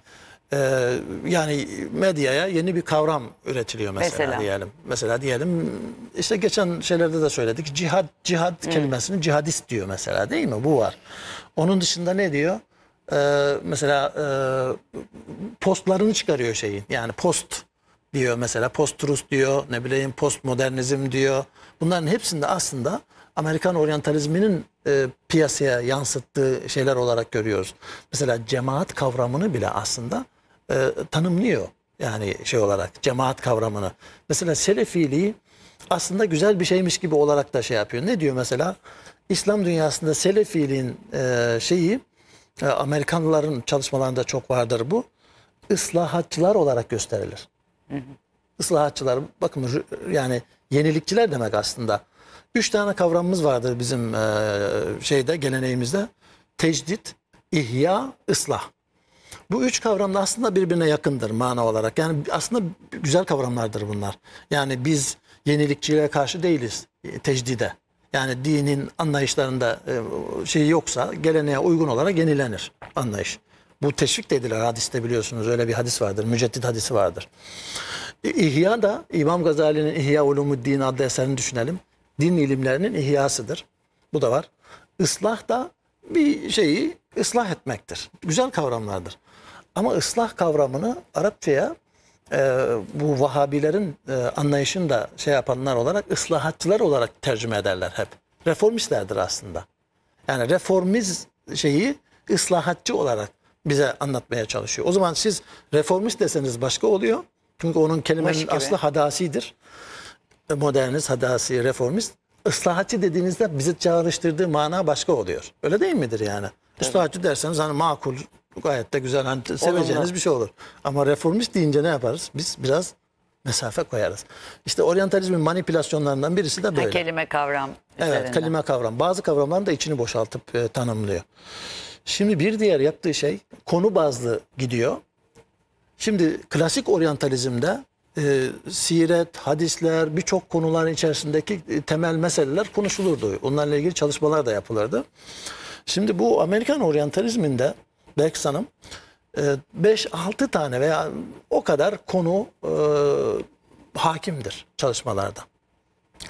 e, yani medyaya yeni bir kavram üretiliyor mesela, Mesela? diyelim. Mesela diyelim işte geçen şeylerde de söyledik. Cihad cihad kelimesini cihadist diyor mesela değil mi? Bu var. Onun dışında ne diyor? E, mesela e, postlarını çıkarıyor şeyin. Yani post diyor mesela post-truth diyor, ne bileyim postmodernizm diyor. Bunların hepsinde aslında Amerikan oryantalizminin e, piyasaya yansıttığı şeyler olarak görüyoruz. Mesela cemaat kavramını bile aslında e, tanımlıyor. Yani şey olarak cemaat kavramını. Mesela selefiliği aslında güzel bir şeymiş gibi olarak da şey yapıyor. Ne diyor mesela? İslam dünyasında selefiliğin e, şeyi e, Amerikanlıların çalışmalarında çok vardır bu. Islahatçılar olarak gösterilir. Islahatçılar bakın yani yenilikçiler demek aslında. Üç tane kavramımız vardır bizim e, şeyde geleneğimizde. Tecdit, ihya, ıslah. Bu üç kavram da aslında birbirine yakındır mana olarak. Yani aslında güzel kavramlardır bunlar. Yani biz yenilikçiliğe karşı değiliz e, tecdide. Yani dinin anlayışlarında e, şey yoksa geleneğe uygun olarak yenilenir anlayış. Bu teşvik de edilir hadiste biliyorsunuz öyle bir hadis vardır. Müceddit hadisi vardır. E, İhya da İmam Gazali'nin İhya Ulumuddin adlı eserini düşünelim. Din ilimlerinin ihyasıdır. Bu da var. Islah da bir şeyi ıslah etmektir. Güzel kavramlardır. Ama ıslah kavramını Arapçaya e, bu Vahabilerin e, anlayışını da şey yapanlar olarak ıslahatçılar olarak tercüme ederler hep. Reformistlerdir aslında. Yani reformiz şeyi ıslahatçı olarak bize anlatmaya çalışıyor. O zaman siz reformist deseniz başka oluyor. Çünkü onun kelimenin aslı hadasidir. Modernist, hadasi, reformist. Islahatçı dediğinizde bizi çağrıştırdığı mana başka oluyor. Öyle değil midir yani? Islahatçı derseniz hani makul, gayet de güzel, hani seveceğiniz Olumlu. bir şey olur. Ama reformist deyince ne yaparız? Biz biraz mesafe koyarız. İşte oryantalizmin manipülasyonlarından birisi de Ha, böyle. kelime kavram Evet, üzerinden. kelime kavram. Bazı kavramların da içini boşaltıp e, tanımlıyor. Şimdi bir diğer yaptığı şey konu bazlı gidiyor. Şimdi klasik oryantalizmde e, siret, hadisler, birçok konuların içerisindeki e, temel meseleler konuşulurdu. Onlarla ilgili çalışmalar da yapılırdı. Şimdi bu Amerikan oryantalizminde Bex Hanım 5-6 tane veya o kadar konu e, hakimdir çalışmalarda.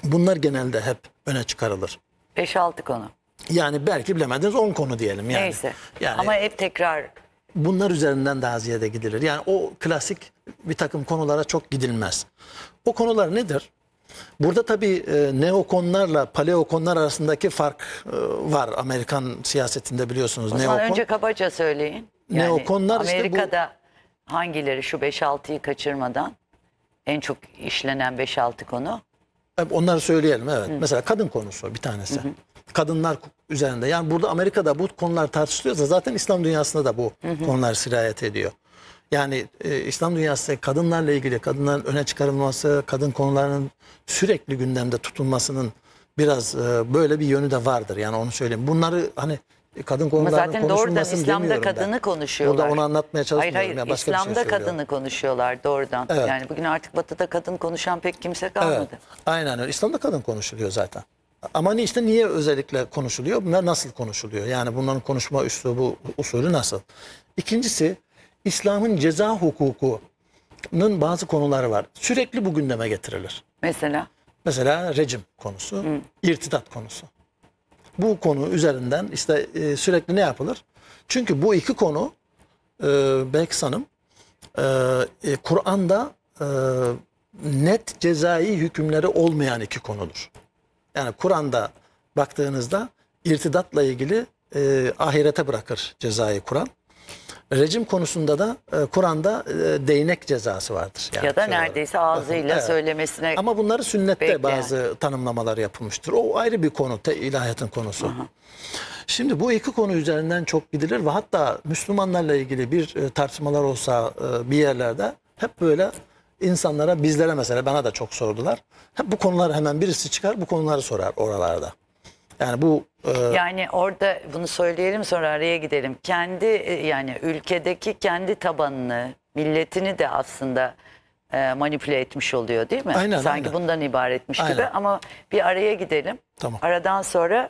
Bunlar genelde hep öne çıkarılır. 5-6 konu. Yani belki bilemediniz 10 konu diyelim yani. Neyse. Yani Ama hep tekrar bunlar üzerinden daha ziyade gidilir. Yani o klasik bir takım konulara çok gidilmez. O konular nedir? Burada tabii e, neokonlarla paleokonlar arasındaki fark e, var Amerikan siyasetinde biliyorsunuz. o zaman Neokon önce kabaca söyleyin. Yani Neokonlar işte bu- Amerika'da hangileri şu 5-6'yı kaçırmadan en çok işlenen 5-6 konu? Hep Onları söyleyelim evet. Mesela kadın konusu bir tanesi. Kadınlar üzerinde. Yani burada Amerika'da bu konular tartışılıyorsa zaten İslam dünyasında da bu konular sirayet ediyor. Yani e, İslam dünyası kadınlarla ilgili kadınların öne çıkarılması, kadın konularının sürekli gündemde tutulmasının biraz e, böyle bir yönü de vardır. Yani onu söyleyeyim. Bunları hani kadın Ama konularının zaten doğrudan İslam'da demiyorum ben. kadını konuşuyorlar. Burada onu anlatmaya Hayır çalışmıyorum. hayır ya, başka şey İslam'da söylüyorum. kadını konuşuyorlar doğrudan. Evet. Yani bugün artık batıda kadın konuşan pek kimse kalmadı. Evet. Aynen öyle. İslam'da kadın konuşuluyor zaten. Ama ni- işte niye özellikle konuşuluyor? Bunlar nasıl konuşuluyor? Yani bunların konuşma üslubu, usulü nasıl? İkincisi İslam'ın ceza hukukunun bazı konuları var. Sürekli bu gündeme getirilir. Mesela Mesela rejim konusu, irtidat konusu. Bu konu üzerinden işte e, sürekli ne yapılır? Çünkü bu iki konu e, Belkıs Hanım e, e, Kur'an'da e, net cezai hükümleri olmayan iki konudur. Yani Kur'an'da baktığınızda irtidatla ilgili e, ahirete bırakır cezayı Kur'an. Rejim konusunda da e, Kur'an'da e, değnek cezası vardır. Yani ya da şöyle- neredeyse ağzıyla Evet. söylemesine ama bunları sünnette Bekleyen. bazı tanımlamalar yapılmıştır. O ayrı bir konu, te, ilahiyatın konusu. Şimdi bu iki konu üzerinden çok gidilir ve hatta Müslümanlarla ilgili bir e, tartışmalar olsa e, bir yerlerde hep böyle insanlara, bizlere mesela bana da çok sordular. Hep bu konular hemen birisi çıkar, bu konuları sorar oralarda. Yani bu e, Yani orada bunu söyleyelim sonra araya gidelim. Kendi e, yani ülkedeki kendi tabanını, milletini de aslında e, manipüle etmiş oluyor değil mi? Aynen, Sanki aynen. bundan ibaretmiş gibi Aynen. ama bir araya gidelim. Tamam. Aradan sonra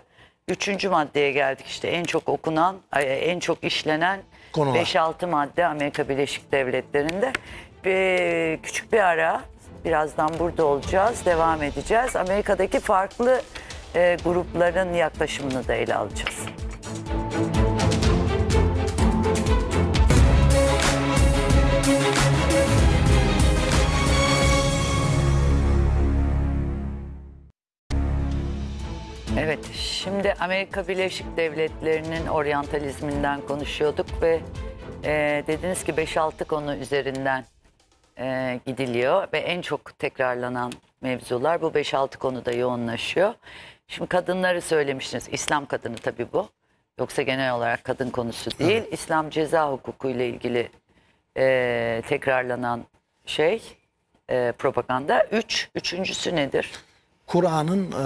üçüncü maddeye geldik işte en çok okunan, en çok işlenen Konular. 5-6 madde Amerika Birleşik Devletleri'nde. Bir, küçük bir ara birazdan burada olacağız, devam edeceğiz. Amerika'daki farklı e, grupların yaklaşımını da ele alacağız. Evet, şimdi Amerika Birleşik Devletleri'nin oryantalizminden konuşuyorduk ve e, dediniz ki 5-6 konu üzerinden e, gidiliyor ve en çok tekrarlanan mevzular bu 5-6 konuda yoğunlaşıyor. Şimdi kadınları söylemiştiniz, İslam kadını tabii bu. Yoksa genel olarak kadın konusu değil. İslam ceza hukuku ile ilgili e, tekrarlanan şey, e, propaganda. Üç, üçüncüsü nedir? Kur'an'ın e,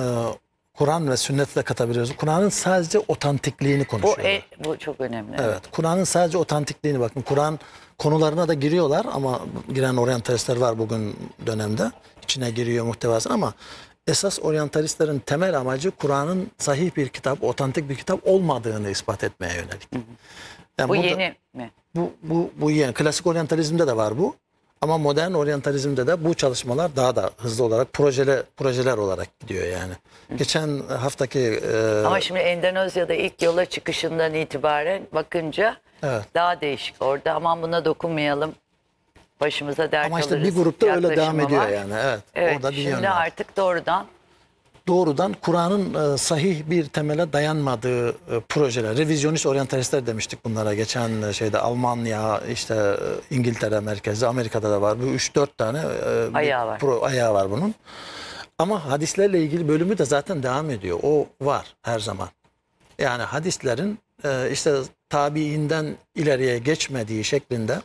Kur'an ve sünneti de katabiliyoruz. Kur'an'ın sadece otantikliğini Bu, konuşuyorlar. e, bu çok önemli. Evet. Kur'an'ın sadece otantikliğini bakın. Kur'an konularına da giriyorlar ama giren oryantalistler var bugün dönemde. İçine giriyor muhtevasına ama esas oryantalistlerin temel amacı Kur'an'ın sahih bir kitap, otantik bir kitap olmadığını ispat etmeye yönelik. Yani Bu burada- yeni mi? bu, bu, bu yeni. Klasik oryantalizmde de var bu. Ama modern oryantalizmde de bu çalışmalar daha da hızlı olarak projeler projeler olarak gidiyor yani. Geçen haftaki e, Ama şimdi Endonezya'da ilk yola çıkışından itibaren bakınca Evet. daha değişik. Orada aman buna dokunmayalım. Başımıza dert ama işte alırız. bir grupta öyle devam ediyor var. yani. Evet. Evet, Orada bir şimdi var. artık doğrudan doğrudan Kur'an'ın e, sahih bir temele dayanmadığı e, projeler, revizyonist oryantalistler demiştik bunlara. Geçen e, şeyde Almanya, işte e, İngiltere merkezli, Amerika'da da var. Bu 3-4 tane e, Ayağı var. Pro, ayağı var bunun. Ama hadislerle ilgili bölümü de zaten devam ediyor. O var her zaman. Yani hadislerin e, işte tabiinden ileriye geçmediği şeklinde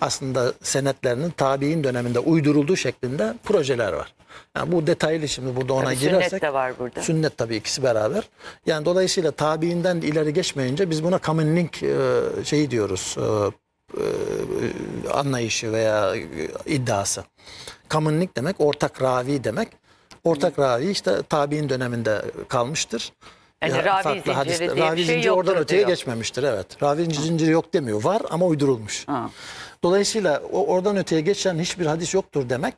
aslında senetlerinin tabiin döneminde uydurulduğu şeklinde projeler var. Yani bu detaylı şimdi burada ona Tabii girersek. sünnet de var burada. Sünnet tabii ikisi beraber. Yani dolayısıyla tabiinden de ileri geçmeyince biz buna common link e, şeyi diyoruz. e, e, anlayışı veya iddiası. Common link demek ortak ravi demek. Ortak ravi işte tabiin döneminde kalmıştır. Yani Ya ravi zinciri diye bir ravi şey zinciri oradan öteye diyor. geçmemiştir evet. Ravi zinciri yok demiyor. Var ama uydurulmuş. Ha. Dolayısıyla o oradan öteye geçen hiçbir hadis yoktur demek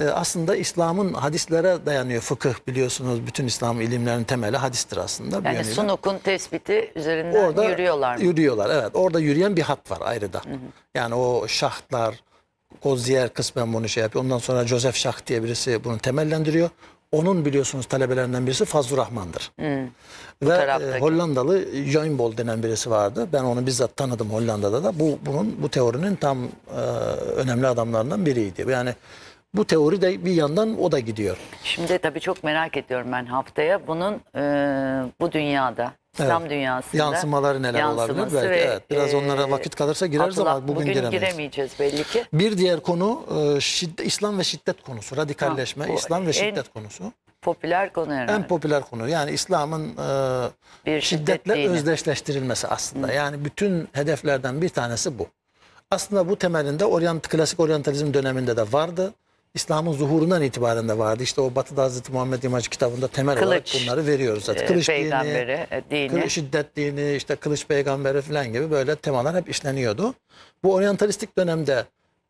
e, aslında İslam'ın hadislere dayanıyor. Fıkıh biliyorsunuz bütün İslam ilimlerinin temeli hadistir aslında. yani yönüyle. sunukun tespiti üzerinden Orada yürüyorlar mı? Yürüyorlar evet. Orada yürüyen bir hat var ayrı da. Yani o şahtlar, Gozier kısmen bunu şey yapıyor. Ondan sonra Joseph Şaht diye birisi bunu temellendiriyor. Onun biliyorsunuz talebelerinden birisi Fazlur Rahman'dır. Ve taraftaki. e, Hollandalı Joinbol denen birisi vardı. Ben onu bizzat tanıdım Hollanda'da da. Bu bunun bu teorinin tam e, önemli adamlarından biriydi. Yani bu teori de bir yandan o da gidiyor. Şimdi tabii çok merak ediyorum ben haftaya bunun e, bu dünyada, İslam Evet. dünyasında Yansımaları neler olabilir belki. ve, evet. Biraz e, onlara vakit kalırsa gireriz Abdullah, ama bugün, bugün giremeyiz. giremeyeceğiz belli ki. Bir diğer konu e, şiddet, İslam ve şiddet konusu. Radikalleşme, Ha, bu İslam ve en- şiddet konusu. popüler konu herhalde. En popüler konu. Yani İslam'ın e, Bir şiddetle şiddet özdeşleştirilmesi aslında. Yani bütün hedeflerden bir tanesi bu. Aslında bu temelinde Oryant, klasik oryantalizm döneminde de vardı. İslam'ın zuhurundan itibaren de vardı. İşte o Batı'da Hazreti Muhammed İmajı kitabında temel olarak Kılıç, bunları veriyoruz zaten. Ee, Kılıç peygamberi, e, dini. Kılıç şiddet dini, işte kılıç peygamberi falan gibi böyle temalar hep işleniyordu. Bu oryantalistik dönemde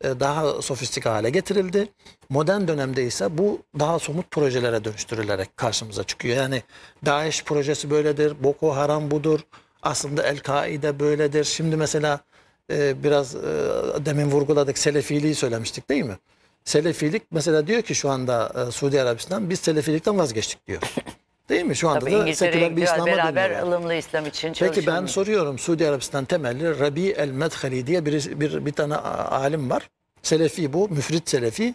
e, daha sofistik hale getirildi. Modern dönemde ise bu daha somut projelere dönüştürülerek karşımıza çıkıyor. Yani DAEŞ projesi böyledir, Boko Haram budur, aslında El-Kaide böyledir. Şimdi mesela e, biraz e, demin vurguladık Selefiliği söylemiştik değil mi? Selefilik mesela diyor ki şu anda e, Suudi Arabistan biz Selefilikten vazgeçtik diyor. Değil mi? Şu anda Tabii da seküler bir İslam'a beraber dönüyorlar. ılımlı İslam için Peki ben soruyorum Suudi Arabistan temelli Rabi el Medhali diye bir, bir, bir tane alim var. Selefi bu, müfrit Selefi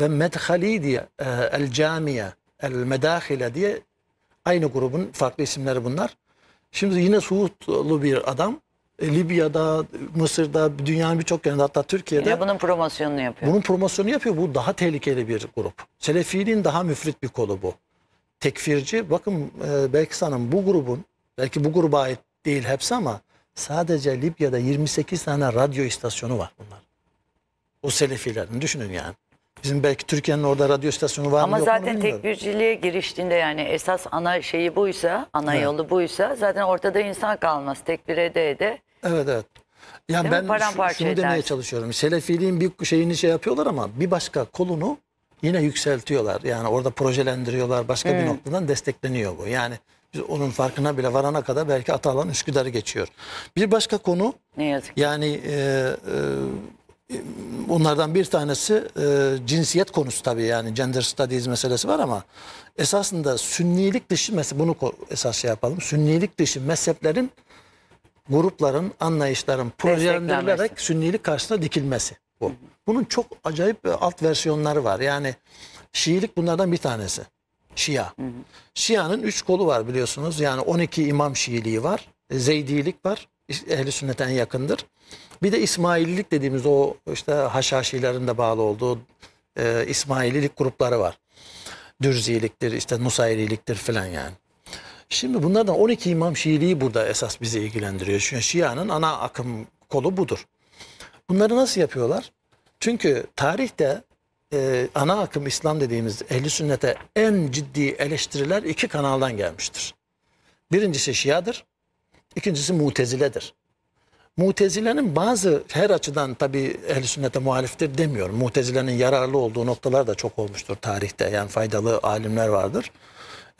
ve Medhali diye e, el Camiye, el Medahile diye aynı grubun farklı isimleri bunlar. Şimdi yine Suudlu bir adam. E, Libya'da, Mısır'da, dünyanın birçok yerinde hatta Türkiye'de Yine bunun promosyonunu yapıyor. bunun promosyonu yapıyor. Bu daha tehlikeli bir grup. Selefiliğin daha müfrit bir kolu bu. Tekfirci, bakın e, sanırım bu grubun, belki bu gruba ait değil hepsi ama sadece Libya'da 28 tane radyo istasyonu var bunlar. O Selefilerin düşünün yani. Bizim belki Türkiye'nin orada radyo istasyonu var Ama mı yok zaten tekbirciliğe giriştiğinde yani esas ana şeyi buysa, ana Evet. yolu buysa zaten ortada insan kalmaz. Tekbir ede ede. Evet evet. Yani Değil mi? ben şu- Paramparça şunu demeye çalışıyorum. Selefiliğin bir şeyini şey yapıyorlar ama bir başka kolunu yine yükseltiyorlar. Yani orada projelendiriyorlar. Başka bir noktadan destekleniyor bu. Yani biz onun farkına bile varana kadar belki Atalan Üsküdar'ı geçiyor. Bir başka konu Ne yazık ki. yani e, e, onlardan bir tanesi e, cinsiyet konusu tabii yani gender studies meselesi var ama esasında sünnilik dışı mesela bunu ko- esas şey yapalım. Sünnilik dışı mezheplerin grupların, anlayışların projelendirilerek sünnilik karşısına dikilmesi bu. Bunun çok acayip alt versiyonları var. Yani Şiilik bunlardan bir tanesi. Şia. Şia'nın üç kolu var biliyorsunuz. Yani 12 imam Şiiliği var. E, Zeydilik var. Ehli sünnete en yakındır. Bir de İsmaililik dediğimiz o işte Haşhaşilerin de bağlı olduğu e, İsmaililik grupları var. Dürziliktir, işte Nusayriliktir falan yani. Şimdi bunlardan 12 imam Şiiliği burada esas bizi ilgilendiriyor. Çünkü Şia'nın ana akım kolu budur. Bunları nasıl yapıyorlar? Çünkü tarihte e, ana akım İslam dediğimiz ehli sünnete en ciddi eleştiriler iki kanaldan gelmiştir. Birincisi Şia'dır, ikincisi Mutezile'dir. Mutezile'nin bazı her açıdan tabi ehl sünnete muhaliftir demiyorum. Mutezile'nin yararlı olduğu noktalar da çok olmuştur tarihte. Yani faydalı alimler vardır.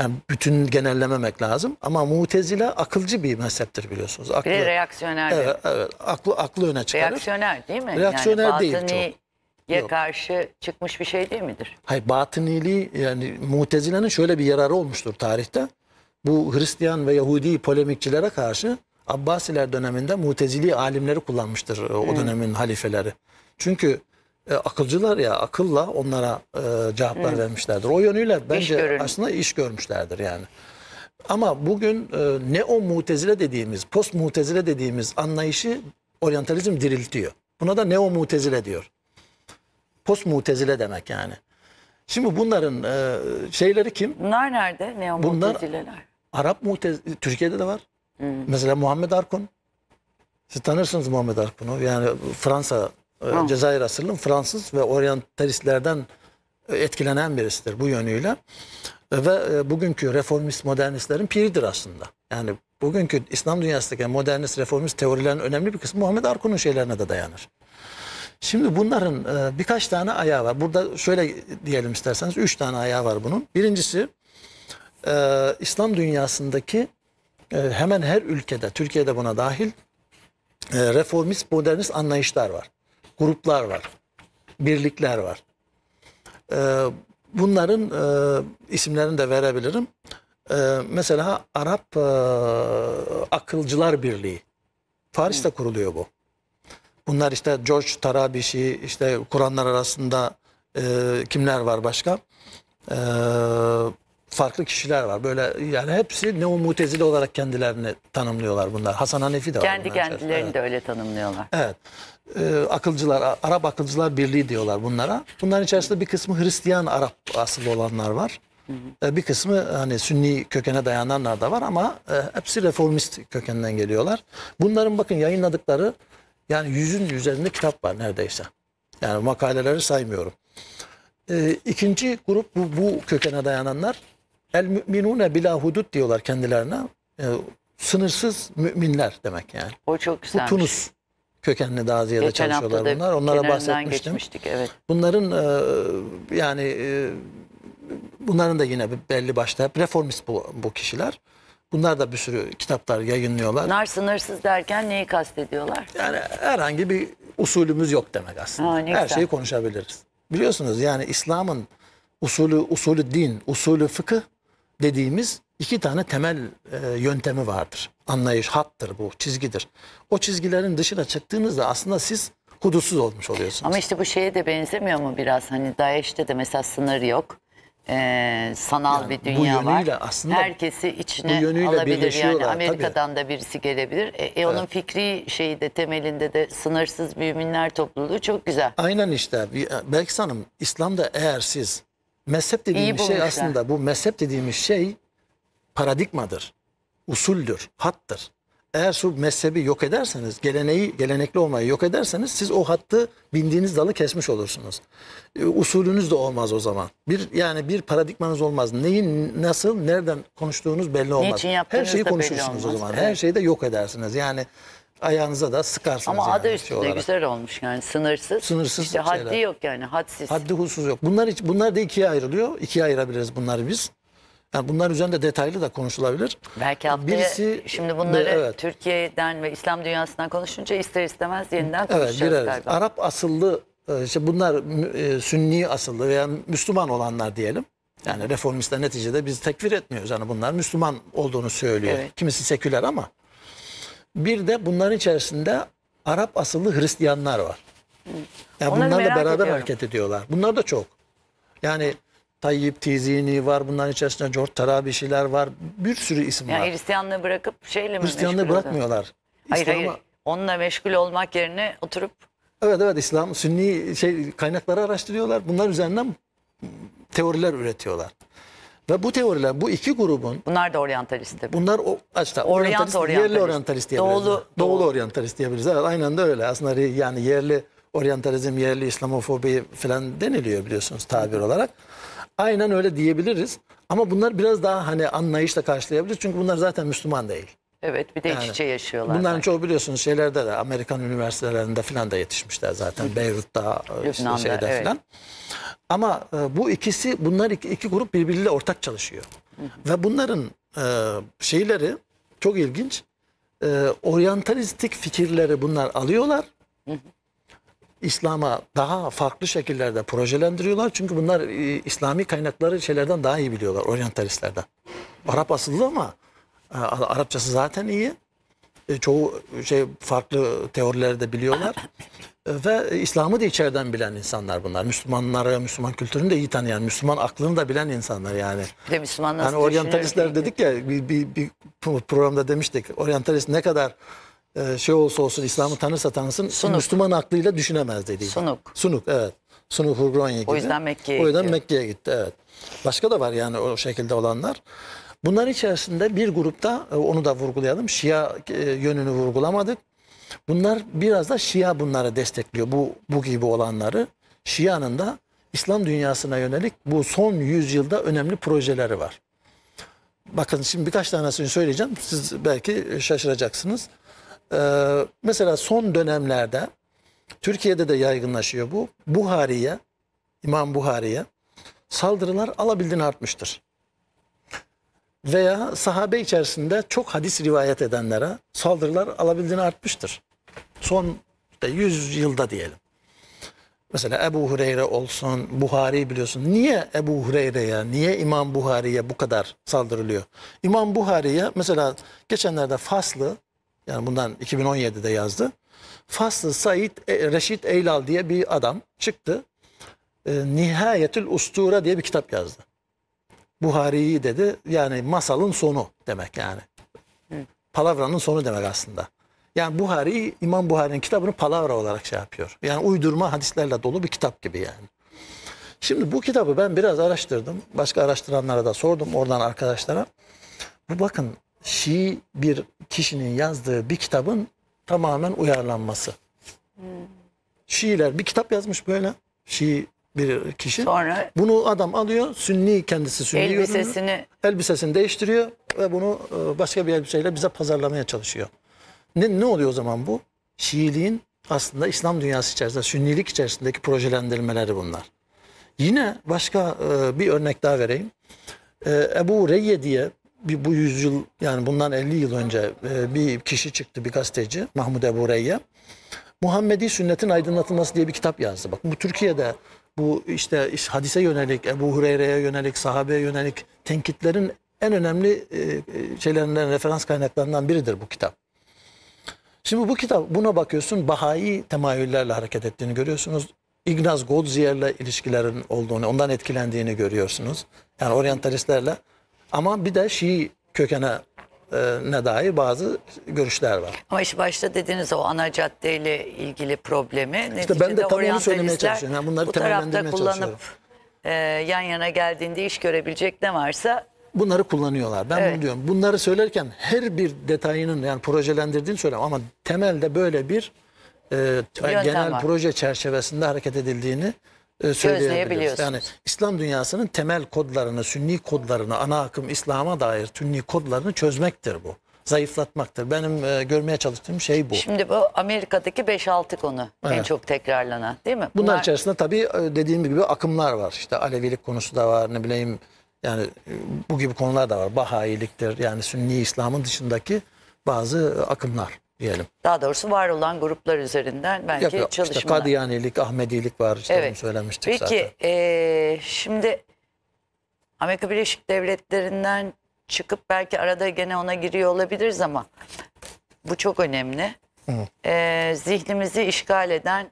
Yani bütün genellememek lazım. Ama Mutezile akılcı bir mezheptir biliyorsunuz. Aklı, Bir de reaksiyoner. bir- evet, evet, aklı, aklı öne çıkarır. Reaksiyoner değil mi? Reaksiyoner yani değil batıniye Yok. karşı çıkmış bir şey değil midir? Hayır batıniliği yani Mutezile'nin şöyle bir yararı olmuştur tarihte. Bu Hristiyan ve Yahudi polemikçilere karşı Abbasiler döneminde Mutezili alimleri kullanmıştır e, o dönemin halifeleri. Çünkü e, akılcılar ya akılla onlara e, cevaplar vermişlerdir. O yönüyle bence görün- aslında iş görmüşlerdir yani. Ama bugün e, neo mutezile dediğimiz, post mutezile dediğimiz anlayışı oryantalizm diriltiyor. Buna da neo mutezile diyor. Post mutezile demek yani. Şimdi bunların e, şeyleri kim? Bunlar nerede? Neo Bunlar- mutezileler. Arap mutez Türkiye'de de var. Mesela Muhammed Arkun. Siz tanırsınız Muhammed Arkun'u. Yani Fransa, Hı. Cezayir asıllı Fransız ve oryantalistlerden e, etkilenen birisidir bu yönüyle. E, Ve e, bugünkü reformist modernistlerin piridir aslında. Yani bugünkü İslam dünyasındaki modernist reformist teorilerin önemli bir kısmı Muhammed Arkun'un şeylerine de dayanır. Şimdi bunların e, birkaç tane ayağı var. Burada şöyle diyelim isterseniz üç tane ayağı var bunun. Birincisi İslam dünyasındaki hemen her ülkede, Türkiye'de buna dahil reformist, modernist anlayışlar var. Gruplar var. Birlikler var. E, bunların e, isimlerini de verebilirim. E, mesela Arap e, Akılcılar Birliği. Paris'te kuruluyor bu. Bunlar işte George Tarabişi, işte Kur'anlar arasında e, kimler var başka? E, farklı kişiler var. Böyle yani hepsi neo mutezile olarak kendilerini tanımlıyorlar bunlar. Hasan Hanefi de var. Kendi kendilerini Evet. de öyle tanımlıyorlar. Evet. Ee, akılcılar, Arap Akılcılar Birliği diyorlar bunlara. Bunların içerisinde bir kısmı Hristiyan Arap asıllı olanlar var. E, Bir kısmı hani Sünni kökene dayananlar da var ama e, hepsi reformist kökenden geliyorlar. Bunların bakın yayınladıkları yani yüzün üzerinde kitap var neredeyse. Yani makaleleri saymıyorum. E, ikinci grup bu, bu kökene dayananlar el müminune bila hudut diyorlar kendilerine. E, sınırsız müminler demek yani. O çok Bu güzelmiş. Tunus kökenli Daziye'de Geçen hafta çalışıyorlar bunlar. Onlara bahsetmiştim. geçmiştik evet. Bunların e, yani e, bunların da yine belli başta hep reformist bu, bu kişiler. Bunlar da bir sürü kitaplar yayınlıyorlar. Bunlar sınırsız derken neyi kastediyorlar? Yani herhangi bir usulümüz yok demek aslında. Ha, Her şeyi konuşabiliriz. Biliyorsunuz yani İslam'ın usulü usulü din, usulü fıkıh dediğimiz iki tane temel e, yöntemi vardır. Anlayış hattır bu, çizgidir. O çizgilerin dışına çıktığınızda aslında siz hudutsuz olmuş oluyorsunuz. Ama işte bu şeye de benzemiyor mu biraz? Hani DAEŞ'te de mesela sınır yok. Ee, sanal Yani bir bu dünya var. yönüyle aslında Herkesi içine bu yönüyle alabilir yani. Amerika'dan da birisi gelebilir. E, e, onun fikri şeyi de temelinde de sınırsız müminler topluluğu çok güzel. Aynen işte. Bir- Belki Hanım İslam'da eğer siz mezhep dediğimiz şey aslında bu mezhep dediğimiz şey paradigmadır. Usuldür, hattır. Eğer şu mezhebi yok ederseniz, geleneği, gelenekli olmayı yok ederseniz siz o hattı bindiğiniz dalı kesmiş olursunuz. E, usulünüz de olmaz o zaman. Bir yani bir paradigmanız olmaz. Neyin nasıl, nereden konuştuğunuz belli olmaz. Niçin Her yaptığınız şeyi da belli konuşursunuz o olmaz. zaman. Evet. Her şeyi de yok edersiniz. Yani ayağınıza da sıkarsınız. Ama yani adı şey üstünde olarak. güzel olmuş yani sınırsız. Sınırsız İşte haddi şeyler. yok yani hadsiz. Haddi husus yok. Bunlar hiç- bunlar da ikiye ayrılıyor. İkiye ayırabiliriz bunları biz. Yani bunlar üzerinde detaylı da konuşulabilir. Belki haftaya Birisi- şimdi bunları Evet. Türkiye'den ve İslam dünyasından konuşunca ister istemez yeniden Evet, konuşacağız gireriz. galiba. Arap asıllı e, işte bunlar e, Sünni asıllı veya Müslüman olanlar diyelim. Yani reformistler neticede biz tekfir etmiyoruz. Yani bunlar Müslüman olduğunu söylüyor. Evet. Kimisi seküler ama. Bir de bunların içerisinde Arap asıllı Hristiyanlar var. Yani Onları bunlarla beraber ediyorum. hareket ediyorlar. Bunlar da çok. Yani Tayyip Tizini var. Bunların içerisinde George Tarabişiler var. Bir sürü isim Yani var. Hristiyanlığı bırakıp şeyle mi Hristiyanlığı bırakmıyorlar. Hayır İslam'a- hayır. Onunla meşgul olmak yerine oturup Evet evet İslam Sünni şey kaynakları araştırıyorlar. Bunlar üzerinden teoriler üretiyorlar. Ve bu teoriler bu iki grubun bunlar da oryantalist tabii. bunlar o işte Oryant oryantalist, oryantalist. yerli oryantalist diyebiliriz. Doğulu- Doğulu, doğulu. oryantalist diyebiliriz. Evet aynen de öyle. Aslında yani yerli oryantalizm, yerli İslamofobi falan deniliyor biliyorsunuz tabir olarak. Aynen öyle diyebiliriz. Ama bunlar biraz daha hani anlayışla karşılayabiliriz. Çünkü bunlar zaten Müslüman değil. Evet bir de iç içe yaşıyorlar. Bunların çoğu biliyorsunuz şeylerde de Amerikan üniversitelerinde falan da yetişmişler zaten. Beyrut'ta işte Lübnan'da, şeyde evet. falan. Ama e, bu ikisi bunlar iki, iki grup birbiriyle ortak çalışıyor. Ve bunların e, şeyleri çok ilginç. E, oryantalistik fikirleri bunlar alıyorlar. İslam'a daha farklı şekillerde projelendiriyorlar. Çünkü bunlar e, İslami kaynakları şeylerden daha iyi biliyorlar oryantalistlerden. Arap asıllı ama e, Arapçası zaten iyi. E, çoğu şey farklı teorileri de biliyorlar. E, Ve İslam'ı da içeriden bilen insanlar bunlar. Müslümanları, Müslüman kültürünü de iyi tanıyan, Müslüman aklını da bilen insanlar yani. Bir de Müslüman nasıl Hani oryantalistler dedik ya bir, bir, bir programda demiştik. Oryantalist ne kadar e, şey olsa olsun İslam'ı tanırsa tanısın Sunuk. Müslüman aklıyla düşünemez dedi. Sunuk. Sunuk evet. Sunuk Hurgronya gibi. yüzden Mekke'ye O yüzden gidiyor. Mekke'ye gitti evet. Başka da var yani o şekilde olanlar. Bunlar içerisinde bir grupta e, onu da vurgulayalım. Şia e, yönünü vurgulamadık. Bunlar biraz da Şia bunları destekliyor. Bu bu gibi olanları. Şia'nın da İslam dünyasına yönelik bu son yüzyılda önemli projeleri var. Bakın şimdi birkaç tanesini söyleyeceğim. Siz belki şaşıracaksınız. Ee, mesela son dönemlerde Türkiye'de de yaygınlaşıyor bu. Buhari'ye, İmam Buhari'ye saldırılar alabildiğine artmıştır. Veya sahabe içerisinde çok hadis rivayet edenlere saldırılar alabildiğine artmıştır. Son işte 100 yılda diyelim. Mesela Ebu Hureyre olsun, Buhari biliyorsun. Niye Ebu Hureyre'ye, niye İmam Buhari'ye bu kadar saldırılıyor? İmam Buhari'ye mesela geçenlerde Faslı, yani bundan 2017'de yazdı. Faslı Said e, Reşit Eylal diye bir adam çıktı. E, Nihayetül Ustura diye bir kitap yazdı. Buhari'yi dedi yani masalın sonu demek yani. Palavranın sonu demek aslında. Yani Buhari, İmam Buhari'nin kitabını palavra olarak şey yapıyor. Yani uydurma hadislerle dolu bir kitap gibi yani. Şimdi bu kitabı ben biraz araştırdım. Başka araştıranlara da sordum oradan arkadaşlara. Bu bakın Şii bir kişinin yazdığı bir kitabın tamamen uyarlanması. Şiiler bir kitap yazmış böyle. Şii bir kişi. Sonra Bunu adam alıyor, Sünni kendisi Sünni görünüyor. elbisesini elbisesini değiştiriyor ve bunu e, başka bir elbiseyle bize pazarlamaya çalışıyor. Ne, ne oluyor o zaman bu? Şiiliğin aslında İslam dünyası içerisinde, Sünnilik içerisindeki projelendirmeleri bunlar. Yine başka e, bir örnek daha vereyim. E, Ebu Reyye diye bir, bu yüzyıl yani bundan 50 yıl önce e, bir kişi çıktı, bir gazeteci Mahmud Ebu Reyye. Muhammedi sünnetin aydınlatılması diye bir kitap yazdı. Bak bu Türkiye'de bu işte iş- hadise yönelik, Ebu Hureyre'ye yönelik, sahabeye yönelik tenkitlerin en önemli e, e, şeylerinden, referans kaynaklarından biridir bu kitap. Şimdi bu kitap buna bakıyorsun Bahai temayüllerle hareket ettiğini görüyorsunuz. Ignaz Goldzier'le ilişkilerin olduğunu, ondan etkilendiğini görüyorsunuz. Yani oryantalistlerle. Ama bir de Şii kökene e, ne dair bazı görüşler var. ama işte başta dediğiniz o ana caddeyle ilgili problemi İşte ben de neticede tam onu söylemeye çalışıyorum. Yani bunları bu tarafta temellendirmeye kullanıp çalışıyorum. e, yan yana geldiğinde iş görebilecek ne varsa Bunları kullanıyorlar. Ben Evet. bunu diyorum. Bunları söylerken her bir detayının yani projelendirdiğini söylüyorum ama temelde böyle bir e, genel var. proje çerçevesinde hareket edildiğini e, söyleyebiliyoruz. Yani İslam dünyasının temel kodlarını, sünni kodlarını, ana akım İslam'a dair sünni kodlarını çözmektir bu. Zayıflatmaktır. Benim e, görmeye çalıştığım şey bu. Şimdi bu Amerika'daki 5-6 konu en Evet. çok tekrarlanan değil mi? Bunlar içerisinde tabii e, dediğim gibi akımlar var. İşte Alevilik konusu da var ne bileyim yani e, bu gibi konular da var. Bahayiliktir yani Sünni İslam'ın dışındaki bazı akımlar diyelim. daha doğrusu var olan gruplar üzerinden belki Yok, yok, işte çalışmalar. Kadiyanilik, Ahmedilik var işte Evet. söylemiştik Peki zaten. eee, şimdi Amerika Birleşik Devletleri'nden çıkıp belki arada gene ona giriyor olabiliriz ama bu çok önemli. Eee, zihnimizi işgal eden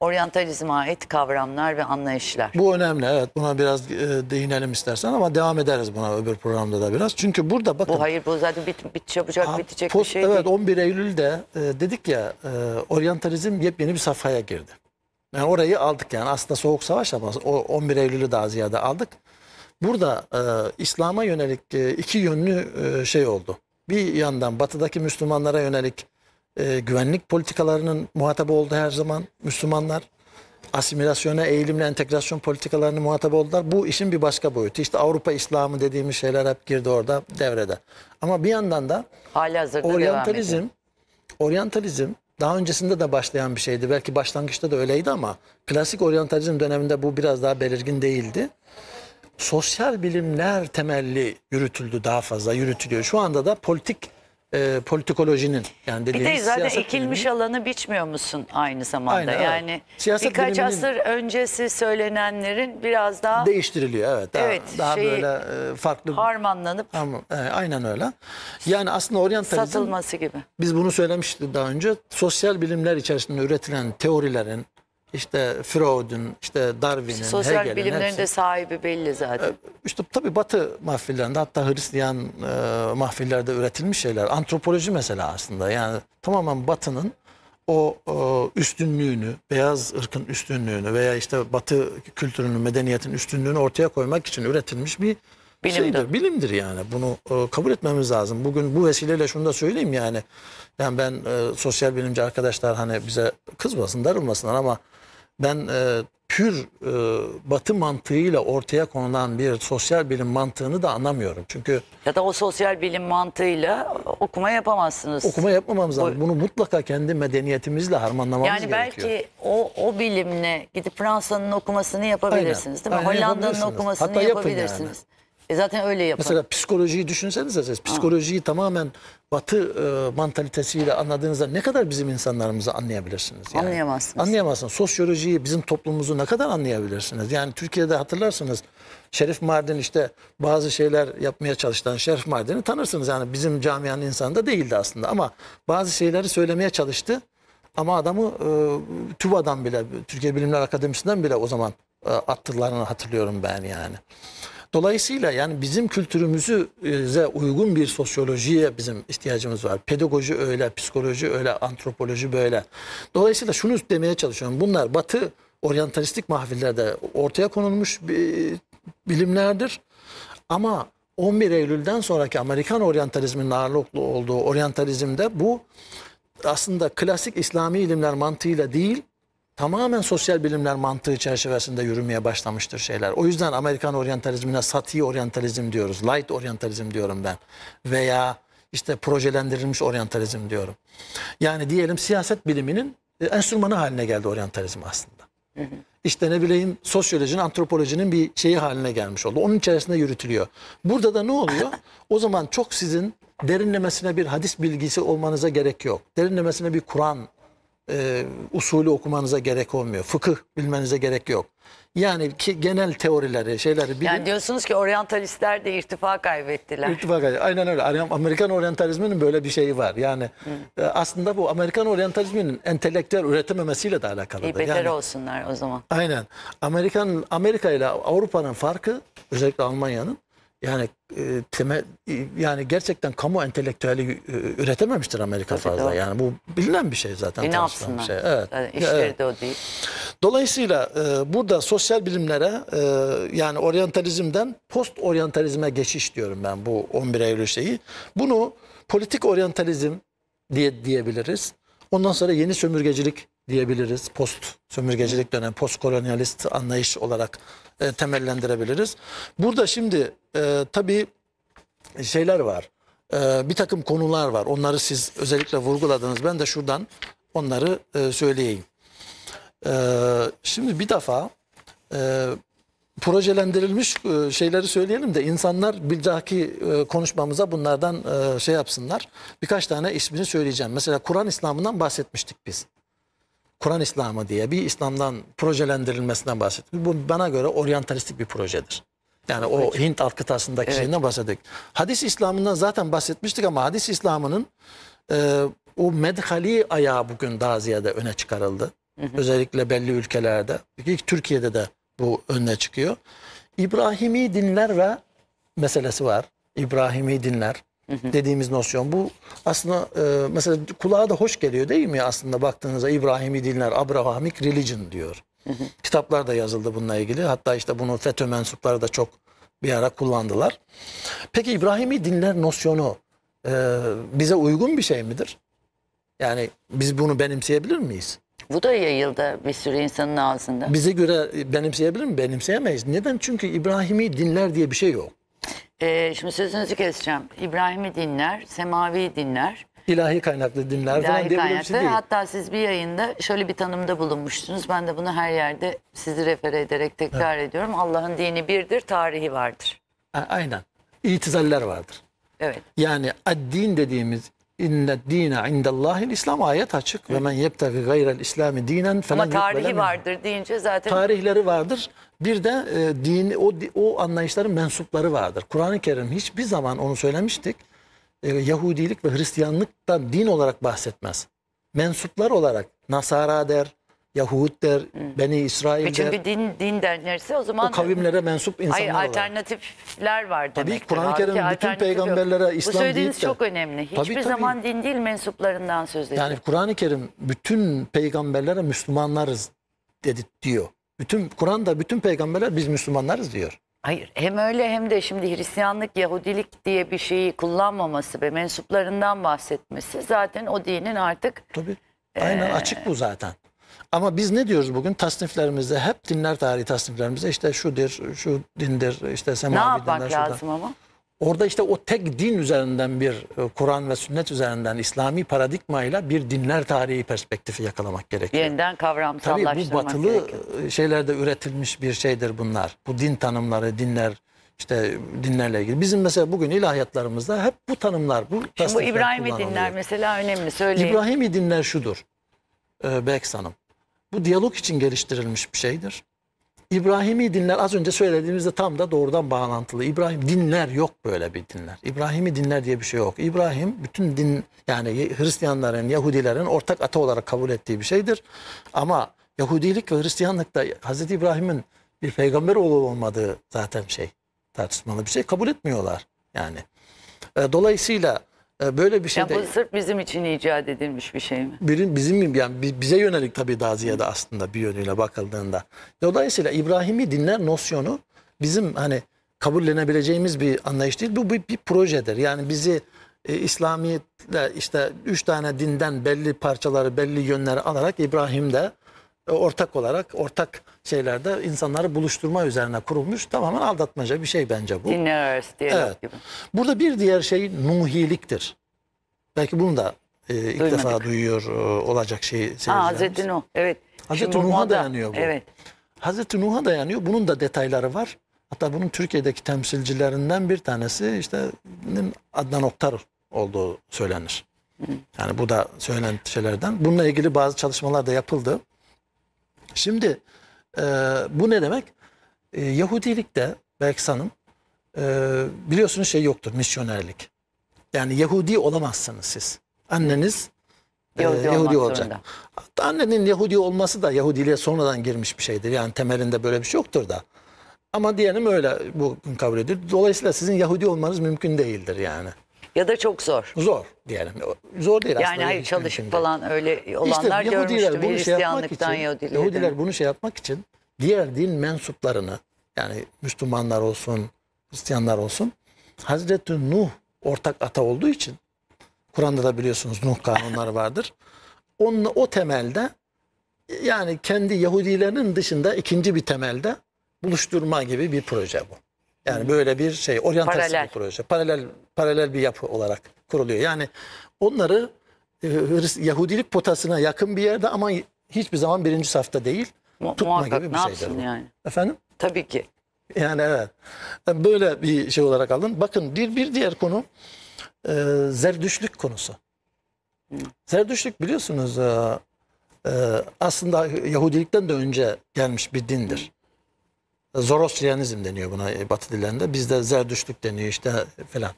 oryantalizme ait kavramlar ve anlayışlar. Bu önemli evet buna biraz e, değinelim istersen ama devam ederiz buna öbür programda da biraz. Çünkü burada bakın Bu hayır bu zaten bit, bit çabucak Ha, bitecek post- bir şey evet değil. 11 Eylül'de e, dedik ya e, oryantalizm yepyeni bir safhaya girdi. Yani orayı aldık yani aslında soğuk savaş ama o 11 Eylül'ü daha ziyade aldık. Burada e, İslam'a yönelik e, iki yönlü e, şey oldu. Bir yandan batıdaki Müslümanlara yönelik e, güvenlik politikalarının muhatabı oldu her zaman Müslümanlar. Asimilasyona eğilimli entegrasyon politikalarının muhatabı oldular. Bu işin bir başka boyutu. İşte Avrupa İslamı dediğimiz şeyler hep girdi orada devrede. Ama bir yandan da Hala Oryantalizm, oryantalizm daha öncesinde de başlayan bir şeydi. Belki başlangıçta da öyleydi ama klasik oryantalizm döneminde bu biraz daha belirgin değildi. Sosyal bilimler temelli yürütüldü daha fazla yürütülüyor. Şu anda da politik e, politikolojinin yani Bir dediğimiz de zaten siyaset ekilmiş bilimi- alanı biçmiyor musun aynı zamanda? Aynen, evet. yani Siyaset birkaç biliminin- asır öncesi söylenenlerin biraz daha değiştiriliyor evet. Daha, Evet, daha şeyi- böyle e, farklı harmanlanıp Ama, e, aynen öyle. Yani aslında oryantalizm satılması gibi. Biz bunu söylemiştik daha önce. Sosyal bilimler içerisinde üretilen teorilerin işte Freud'un, işte Darwin'in, Sosyal Hegel'in bilimlerin hepsi- de sahibi belli zaten. işte tabii Batı mahfillerinde hatta Hristiyan e, mahfillerde üretilmiş şeyler. Antropoloji mesela aslında yani tamamen Batı'nın o e, üstünlüğünü, beyaz ırkın üstünlüğünü veya işte Batı kültürünün, medeniyetin üstünlüğünü ortaya koymak için üretilmiş bir Bilimdir. şeydir. Bilimdir yani. Bunu e, kabul etmemiz lazım. Bugün bu vesileyle şunu da söyleyeyim yani. Yani ben e, sosyal bilimci arkadaşlar hani bize kızmasın, darılmasınlar ama ben e, pür e, batı mantığıyla ortaya konulan bir sosyal bilim mantığını da anlamıyorum. Çünkü Ya da o sosyal bilim mantığıyla okuma yapamazsınız. okuma yapmamamız lazım. Bunu mutlaka kendi medeniyetimizle harmanlamamız yani gerekiyor. belki o o bilimle gidip Fransa'nın okumasını yapabilirsiniz değil mi? Aynen Hollanda'nın yapabilirsiniz. okumasını Hatta yapın yapabilirsiniz. E zaten öyle yapın. Mesela psikolojiyi düşünsenize siz. Psikolojiyi tamamen batı e, mantalitesiyle anladığınızda ne kadar bizim insanlarımızı anlayabilirsiniz? Yani. Anlayamazsınız. Anlayamazsınız. Sosyolojiyi, bizim toplumumuzu ne kadar anlayabilirsiniz? Yani Türkiye'de hatırlarsınız Şerif Mardin işte bazı şeyler yapmaya çalıştan Şerif Mardin'i tanırsınız. Yani bizim camianın insanı da değildi aslında ama bazı şeyleri söylemeye çalıştı. Ama adamı e, TÜBA'dan bile, Türkiye Bilimler Akademisi'nden bile o zaman e, attıklarını hatırlıyorum ben yani. Dolayısıyla yani bizim kültürümüze uygun bir sosyolojiye bizim ihtiyacımız var. Pedagoji öyle, psikoloji öyle, antropoloji böyle. Dolayısıyla şunu demeye çalışıyorum. Bunlar Batı oryantalistik mahfillerde ortaya konulmuş bilimlerdir. Ama 11 Eylül'den sonraki Amerikan oryantalizminin ağırlıklı olduğu oryantalizmde bu aslında klasik İslami ilimler mantığıyla değil, tamamen sosyal bilimler mantığı çerçevesinde yürümeye başlamıştır şeyler. O yüzden Amerikan oryantalizmine sati oryantalizm diyoruz. Light oryantalizm diyorum ben. Veya işte projelendirilmiş oryantalizm diyorum. Yani diyelim siyaset biliminin e, enstrümanı haline geldi oryantalizm aslında. İşte ne bileyim sosyolojinin, antropolojinin bir şeyi haline gelmiş oldu. Onun içerisinde yürütülüyor. Burada da ne oluyor? O zaman çok sizin derinlemesine bir hadis bilgisi olmanıza gerek yok. Derinlemesine bir Kur'an e, usulü okumanıza gerek olmuyor. Fıkıh bilmenize gerek yok. Yani ki genel teorileri, şeyleri bilin. Yani diyorsunuz ki oryantalistler de irtifa kaybettiler. İrtifak ediyor. Aynen öyle. Amerikan oryantalizminin böyle bir şeyi var. Yani e, aslında bu Amerikan oryantalizminin entelektüel üretememesiyle de alakalıdır. İyi beter yani, olsunlar o zaman. Aynen. Amerikan Amerika ile Avrupa'nın farkı özellikle Almanya'nın yani e, temel yani gerçekten kamu entelektüeli e, üretememiştir Amerika fazla. doğru. Yani bu bilinen bir şey zaten. E ne yapsınlar? bir şey. Evet. Yani işleri evet. de o değil. Dolayısıyla e, burada sosyal bilimlere e, yani oryantalizmden post oryantalizme geçiş diyorum ben bu 11 Eylül şeyi. Bunu politik oryantalizm diye diyebiliriz. Ondan sonra yeni sömürgecilik diyebiliriz. Post sömürgecilik dönem, post kolonyalist anlayış olarak e, temellendirebiliriz. Burada şimdi e, tabii şeyler var. E, bir takım konular var. Onları siz özellikle vurguladınız. Ben de şuradan onları e, söyleyeyim. Ee, şimdi bir defa e, projelendirilmiş e, şeyleri söyleyelim de insanlar bir dahaki e, konuşmamıza bunlardan e, şey yapsınlar. Birkaç tane ismini söyleyeceğim. Mesela Kur'an İslam'ından bahsetmiştik biz. Kur'an İslamı diye bir İslam'dan projelendirilmesinden bahsettik. Bu bana göre oryantalistik bir projedir. Yani o Hint alt kıtasındaki Evet. şeyinden bahsettik. Hadis İslam'ından zaten bahsetmiştik ama hadis İslam'ının e, o medhali ayağı bugün daha ziyade öne çıkarıldı. Özellikle belli ülkelerde. Türkiye'de de bu önüne çıkıyor. İbrahimi dinler ve meselesi var. İbrahimi dinler dediğimiz nosyon. Bu aslında e, mesela kulağa da hoş geliyor değil mi aslında baktığınızda İbrahimi dinler, Abrahamic religion diyor. Kitaplar da yazıldı bununla ilgili. Hatta işte bunu FETÖ mensupları da çok bir ara kullandılar. Peki İbrahimi dinler nosyonu e, bize uygun bir şey midir? Yani biz bunu benimseyebilir miyiz? Bu da yayıldı bir sürü insanın ağzında. Bize göre benimseyebilir mi? Benimseyemeyiz. Neden? Çünkü İbrahimi dinler diye bir şey yok. Ee, şimdi sözünüzü keseceğim. İbrahim'i dinler, Semavi dinler. İlahi kaynaklı dinler falan İlahi diye böyle bir kaynaklı. şey değil. Hatta siz bir yayında şöyle bir tanımda bulunmuştunuz. Ben de bunu her yerde sizi refere ederek tekrar ediyorum. Allah'ın dini birdir, tarihi vardır. A- Aynen. İtizaller vardır. Evet. Yani ad-din dediğimiz inne dine indallahil İslam ayet açık ve men yebtegi gayrel İslami dinen falan Ama tarihi vardır deyince zaten tarihleri vardır. Bir de e, dini o o anlayışların mensupları vardır. Kur'an-ı Kerim hiçbir zaman onu söylemiştik. E, Yahudilik ve Hristiyanlıktan din olarak bahsetmez. Mensuplar olarak Nasara der, Yahud der, Beni İsrail E der. çünkü din din denirse o zaman o kavimlere mensup insanlar Hayır olarak. alternatifler var Tabii demektir. Kur'an-ı Halbuki Kerim bütün alternatif yok. peygamberlere Bu İslam söylediğiniz çok önemli. Tabii, Hiçbir tabii. zaman din değil mensuplarından söz ediyor. Yani Kur'an-ı Kerim bütün peygamberlere Müslümanlarız dedi diyor. Bütün Kur'an'da bütün peygamberler biz Müslümanlarız diyor. Hayır hem öyle hem de şimdi Hristiyanlık, Yahudilik diye bir şeyi kullanmaması ve mensuplarından bahsetmesi zaten o dinin artık Tabii. Aynen açık bu zaten. Ama biz ne diyoruz bugün tasniflerimizde hep dinler tarihi tasniflerimizde işte şudur, şu dindir, işte ne semavi yapmak dinler lazım ama? Orada işte o tek din üzerinden bir e, Kur'an ve sünnet üzerinden İslami paradigmayla bir dinler tarihi perspektifi yakalamak gerekiyor. Yeniden Tabii kavramsallaştırmak bu batılı gerekiyor. e, şeylerde üretilmiş bir şeydir bunlar. Bu din tanımları, dinler işte dinlerle ilgili. Bizim mesela bugün ilahiyatlarımızda hep bu tanımlar, bu Şimdi bu İbrahim'i dinler mesela önemli. Söyleyin. İbrahimi dinler şudur. E, Beks Hanım. Bu diyalog için geliştirilmiş bir şeydir. İbrahimi dinler az önce söylediğimizde tam da doğrudan bağlantılı. İbrahim dinler yok böyle bir dinler. İbrahimi dinler diye bir şey yok. İbrahim bütün din yani Hristiyanların, Yahudilerin ortak ata olarak kabul ettiği bir şeydir. Ama Yahudilik ve Hristiyanlıkta Hazreti İbrahim'in bir peygamber oğlu olmadığı zaten şey tartışmalı bir şey kabul etmiyorlar yani. E, Dolayısıyla böyle bir şey Ya de bu sırf bizim için icat edilmiş bir şey mi? birin, bizim yani bi- bize yönelik tabii daha ziyade aslında bir yönüyle bakıldığında. Dolayısıyla İbrahimi dinler nosyonu bizim hani kabullenebileceğimiz bir anlayış değil. Bu bir, bir projedir. Yani bizi e, İslamiyetle işte üç tane dinden belli parçaları, belli yönleri alarak İbrahim'de ortak olarak ortak şeylerde insanları buluşturma üzerine kurulmuş tamamen aldatmaca bir şey bence bu. Diyalog Evet. gibi. Burada bir diğer şey nuhiliktir. Belki bunu da e, ilk Duymadık. defa duyuyor e, olacak şey seyircilerimiz. Hazreti Nuh. Evet. Hazreti Nuh'a dayanıyor bu. Evet. Hazreti Nuh'a dayanıyor. Bunun da detayları var. Hatta bunun Türkiye'deki temsilcilerinden bir tanesi işte Adnan Oktar olduğu söylenir. Yani bu da söylenen şeylerden. Bununla ilgili bazı çalışmalar da yapıldı. Şimdi e, bu ne demek? E, Yahudilikte Belkıs Hanım e, biliyorsunuz şey yoktur misyonerlik. Yani Yahudi olamazsınız siz. Anneniz e, Yahudi, Yahudi, olmak olacak. zorunda. Hatta annenin Yahudi olması da Yahudiliğe sonradan girmiş bir şeydir. Yani temelinde böyle bir şey yoktur da. Ama diyelim öyle bugün kabul edilir. Dolayısıyla sizin Yahudi olmanız mümkün değildir yani. Ya da çok zor. Zor diyelim. Zor değil aslında. Yani hayır çalışıp falan öyle İşte olanlar Yahudiler görmüştüm. bunu şey yapmak için, Yahudiliğe. Yahudiler bunu şey yapmak için diğer din mensuplarını yani Müslümanlar olsun, Hristiyanlar olsun Hazreti Nuh ortak ata olduğu için Kur'an'da da biliyorsunuz Nuh kanunları vardır. Onunla, o temelde yani kendi Yahudilerinin dışında ikinci bir temelde buluşturma gibi bir proje bu. Yani böyle bir şey oryantasyon Paralel. proje. Paralel paralel bir yapı olarak kuruluyor. Yani onları e, Yahudilik potasına yakın bir yerde ama hiçbir zaman birinci safta değil. Mu- tutma muhakkak gibi bir şeydir yani? Efendim? Tabii ki. Yani evet. Yani Böyle bir şey olarak alın. Bakın bir, bir diğer konu e, zerdüşlük konusu. Zerdüşlük biliyorsunuz e, e, aslında Yahudilikten de önce gelmiş bir dindir. Zoroastrianizm deniyor buna e, Batı dillerinde. Bizde Zerdüşlük deniyor işte falan.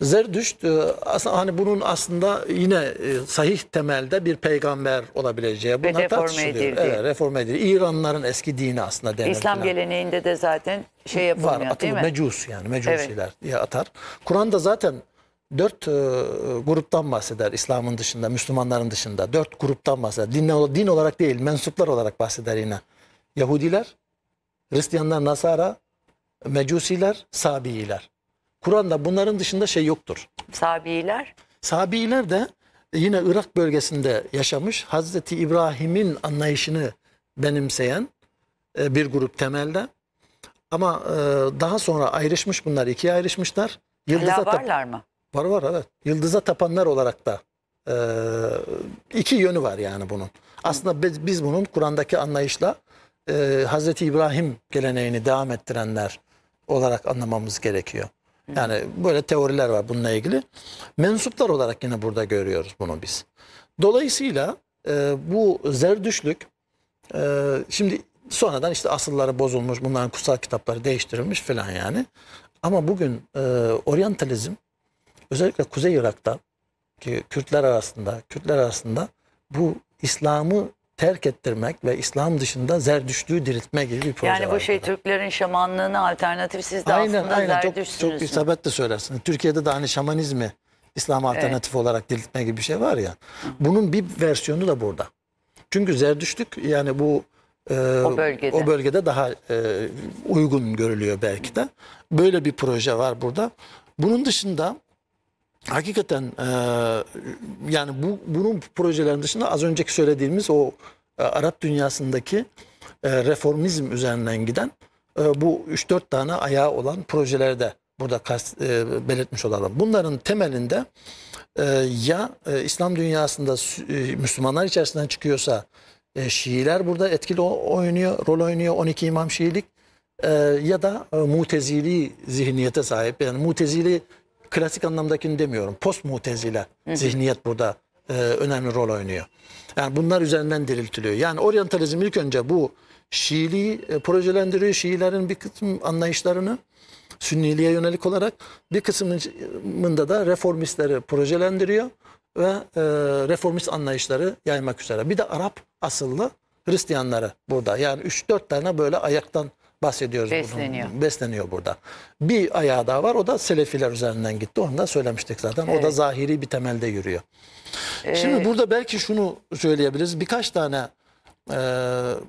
Zerdüşt e, aslında hani bunun aslında yine e, sahih temelde bir peygamber olabileceği bunlar tartışılıyor. edildi. Evet, reforme edildi. İranlıların eski dini aslında denir İslam falan. geleneğinde de zaten şey Var yapılmıyor atılır değil mi? mecus yani mecusiler diye atar. Kur'an'da zaten dört e, gruptan bahseder İslam'ın dışında, Müslümanların dışında. Dört gruptan bahseder. Din, din olarak değil, mensuplar olarak bahseder yine. Yahudiler, Hristiyanlar, Nasara, Mecusiler, Sabiiler. Kur'an'da bunların dışında şey yoktur. Sabiiler. Sabiiler de yine Irak bölgesinde yaşamış Hazreti İbrahim'in anlayışını benimseyen e, bir grup temelde. Ama e, daha sonra ayrışmış bunlar ikiye ayrışmışlar. Yıldıza Hala varlar mı? var var evet. Yıldıza tapanlar olarak da e, iki yönü var yani bunun. Aslında biz, biz bunun Kur'an'daki anlayışla e, Hazreti İbrahim geleneğini devam ettirenler olarak anlamamız gerekiyor. Yani böyle teoriler var bununla ilgili. Mensuplar olarak yine burada görüyoruz bunu biz. Dolayısıyla e, bu zerdüşlük e, şimdi sonradan işte asılları bozulmuş, bunların kutsal kitapları değiştirilmiş falan yani. Ama bugün e, oryantalizm özellikle Kuzey Irak'ta ki Kürtler arasında, Kürtler arasında bu İslam'ı terk ettirmek ve İslam dışında zerdüştlüğü diriltme gibi bir proje Yani bu şey burada. Türklerin şamanlığına alternatif siz de Aynen aslında aynen çok, zerdüştsünüz. çok mü? isabetli söylersin. Türkiye'de de hani şamanizmi İslam alternatif olarak diriltme gibi bir şey var ya. Bunun bir versiyonu da burada. Çünkü zerdüştlük yani bu e, O bölgede. o bölgede daha e, uygun görülüyor belki de. Böyle bir proje var burada. Bunun dışında hakikaten e, yani bu bunun projelerin dışında az önceki söylediğimiz o e, Arap dünyasındaki e, reformizm üzerinden giden e, bu 3-4 tane ayağı olan projelerde burada kast, e, belirtmiş olalım. Bunların temelinde e, ya e, İslam dünyasında e, Müslümanlar içerisinden çıkıyorsa e, Şiiler burada etkili oynuyor, rol oynuyor 12 İmam Şiilik e, ya da e, mutezili zihniyete sahip. Yani mutezili klasik anlamdakini demiyorum. Post mutezile zihniyet burada e, önemli rol oynuyor. Yani bunlar üzerinden diriltiliyor. Yani oryantalizm ilk önce bu Şiiliği e, projelendiriyor. Şiilerin bir kısım anlayışlarını Sünniliğe yönelik olarak bir kısmında da reformistleri projelendiriyor ve e, reformist anlayışları yaymak üzere. Bir de Arap asıllı Hristiyanları burada. Yani 3-4 tane böyle ayaktan bahsediyoruz. bunun. Besleniyor. Besleniyor burada. Bir ayağı daha var o da Selefiler üzerinden gitti. Onu da söylemiştik zaten. O da Evet. Ee, zahiri bir temelde yürüyor. Şimdi burada belki şunu söyleyebiliriz. Birkaç tane e,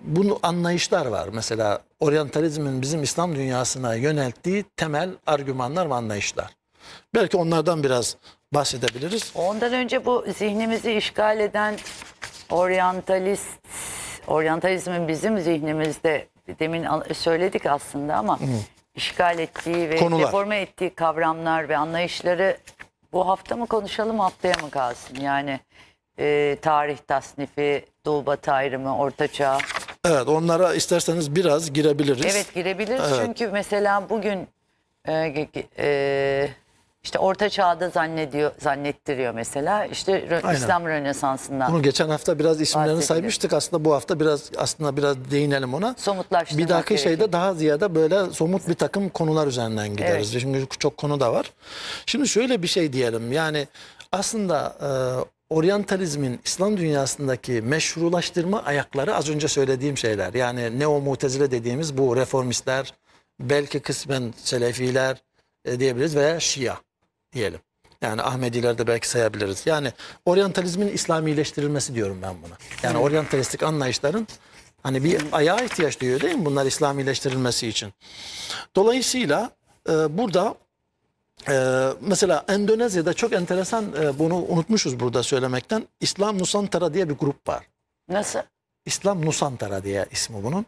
bunu anlayışlar var. Mesela oryantalizmin bizim İslam dünyasına yönelttiği temel argümanlar ve anlayışlar. Belki onlardan biraz bahsedebiliriz. Ondan önce bu zihnimizi işgal eden oryantalist, oryantalizmin bizim zihnimizde demin söyledik aslında ama işgal ettiği ve Konular. deforme ettiği kavramlar ve anlayışları bu hafta mı konuşalım haftaya mı kalsın? Yani e, tarih tasnifi, Doğu Batı ayrımı, Orta Çağ. Evet onlara isterseniz biraz girebiliriz. Evet girebiliriz Evet. çünkü mesela bugün e, e, işte Orta Çağ'da zannediyor, zannettiriyor mesela işte Aynen. İslam Rönesansı'ndan. Bunu geçen hafta biraz isimlerini Bahsedelim. saymıştık. Aslında bu hafta biraz aslında biraz değinelim ona. Somutlaştırmak Bir dahaki gerekiyor. şeyde daha ziyade böyle somut bir takım konular üzerinden gideriz. Çünkü çok konu da var. Şimdi şöyle bir şey diyelim. Yani aslında e, oryantalizmin İslam dünyasındaki meşrulaştırma ayakları az önce söylediğim şeyler. Yani neo mutezile dediğimiz bu reformistler, belki kısmen selefiler e, diyebiliriz veya şia diyelim. Yani Ahmediler de belki sayabiliriz. Yani oryantalizmin İslamileştirilmesi diyorum ben buna. Yani oryantalistik anlayışların hani bir ayağa ihtiyaç duyuyor değil mi bunlar İslamileştirilmesi için. Dolayısıyla e, burada e, mesela Endonezya'da çok enteresan e, bunu unutmuşuz burada söylemekten. İslam Nusantara diye bir grup var. Nasıl? İslam Nusantara diye ismi bunun.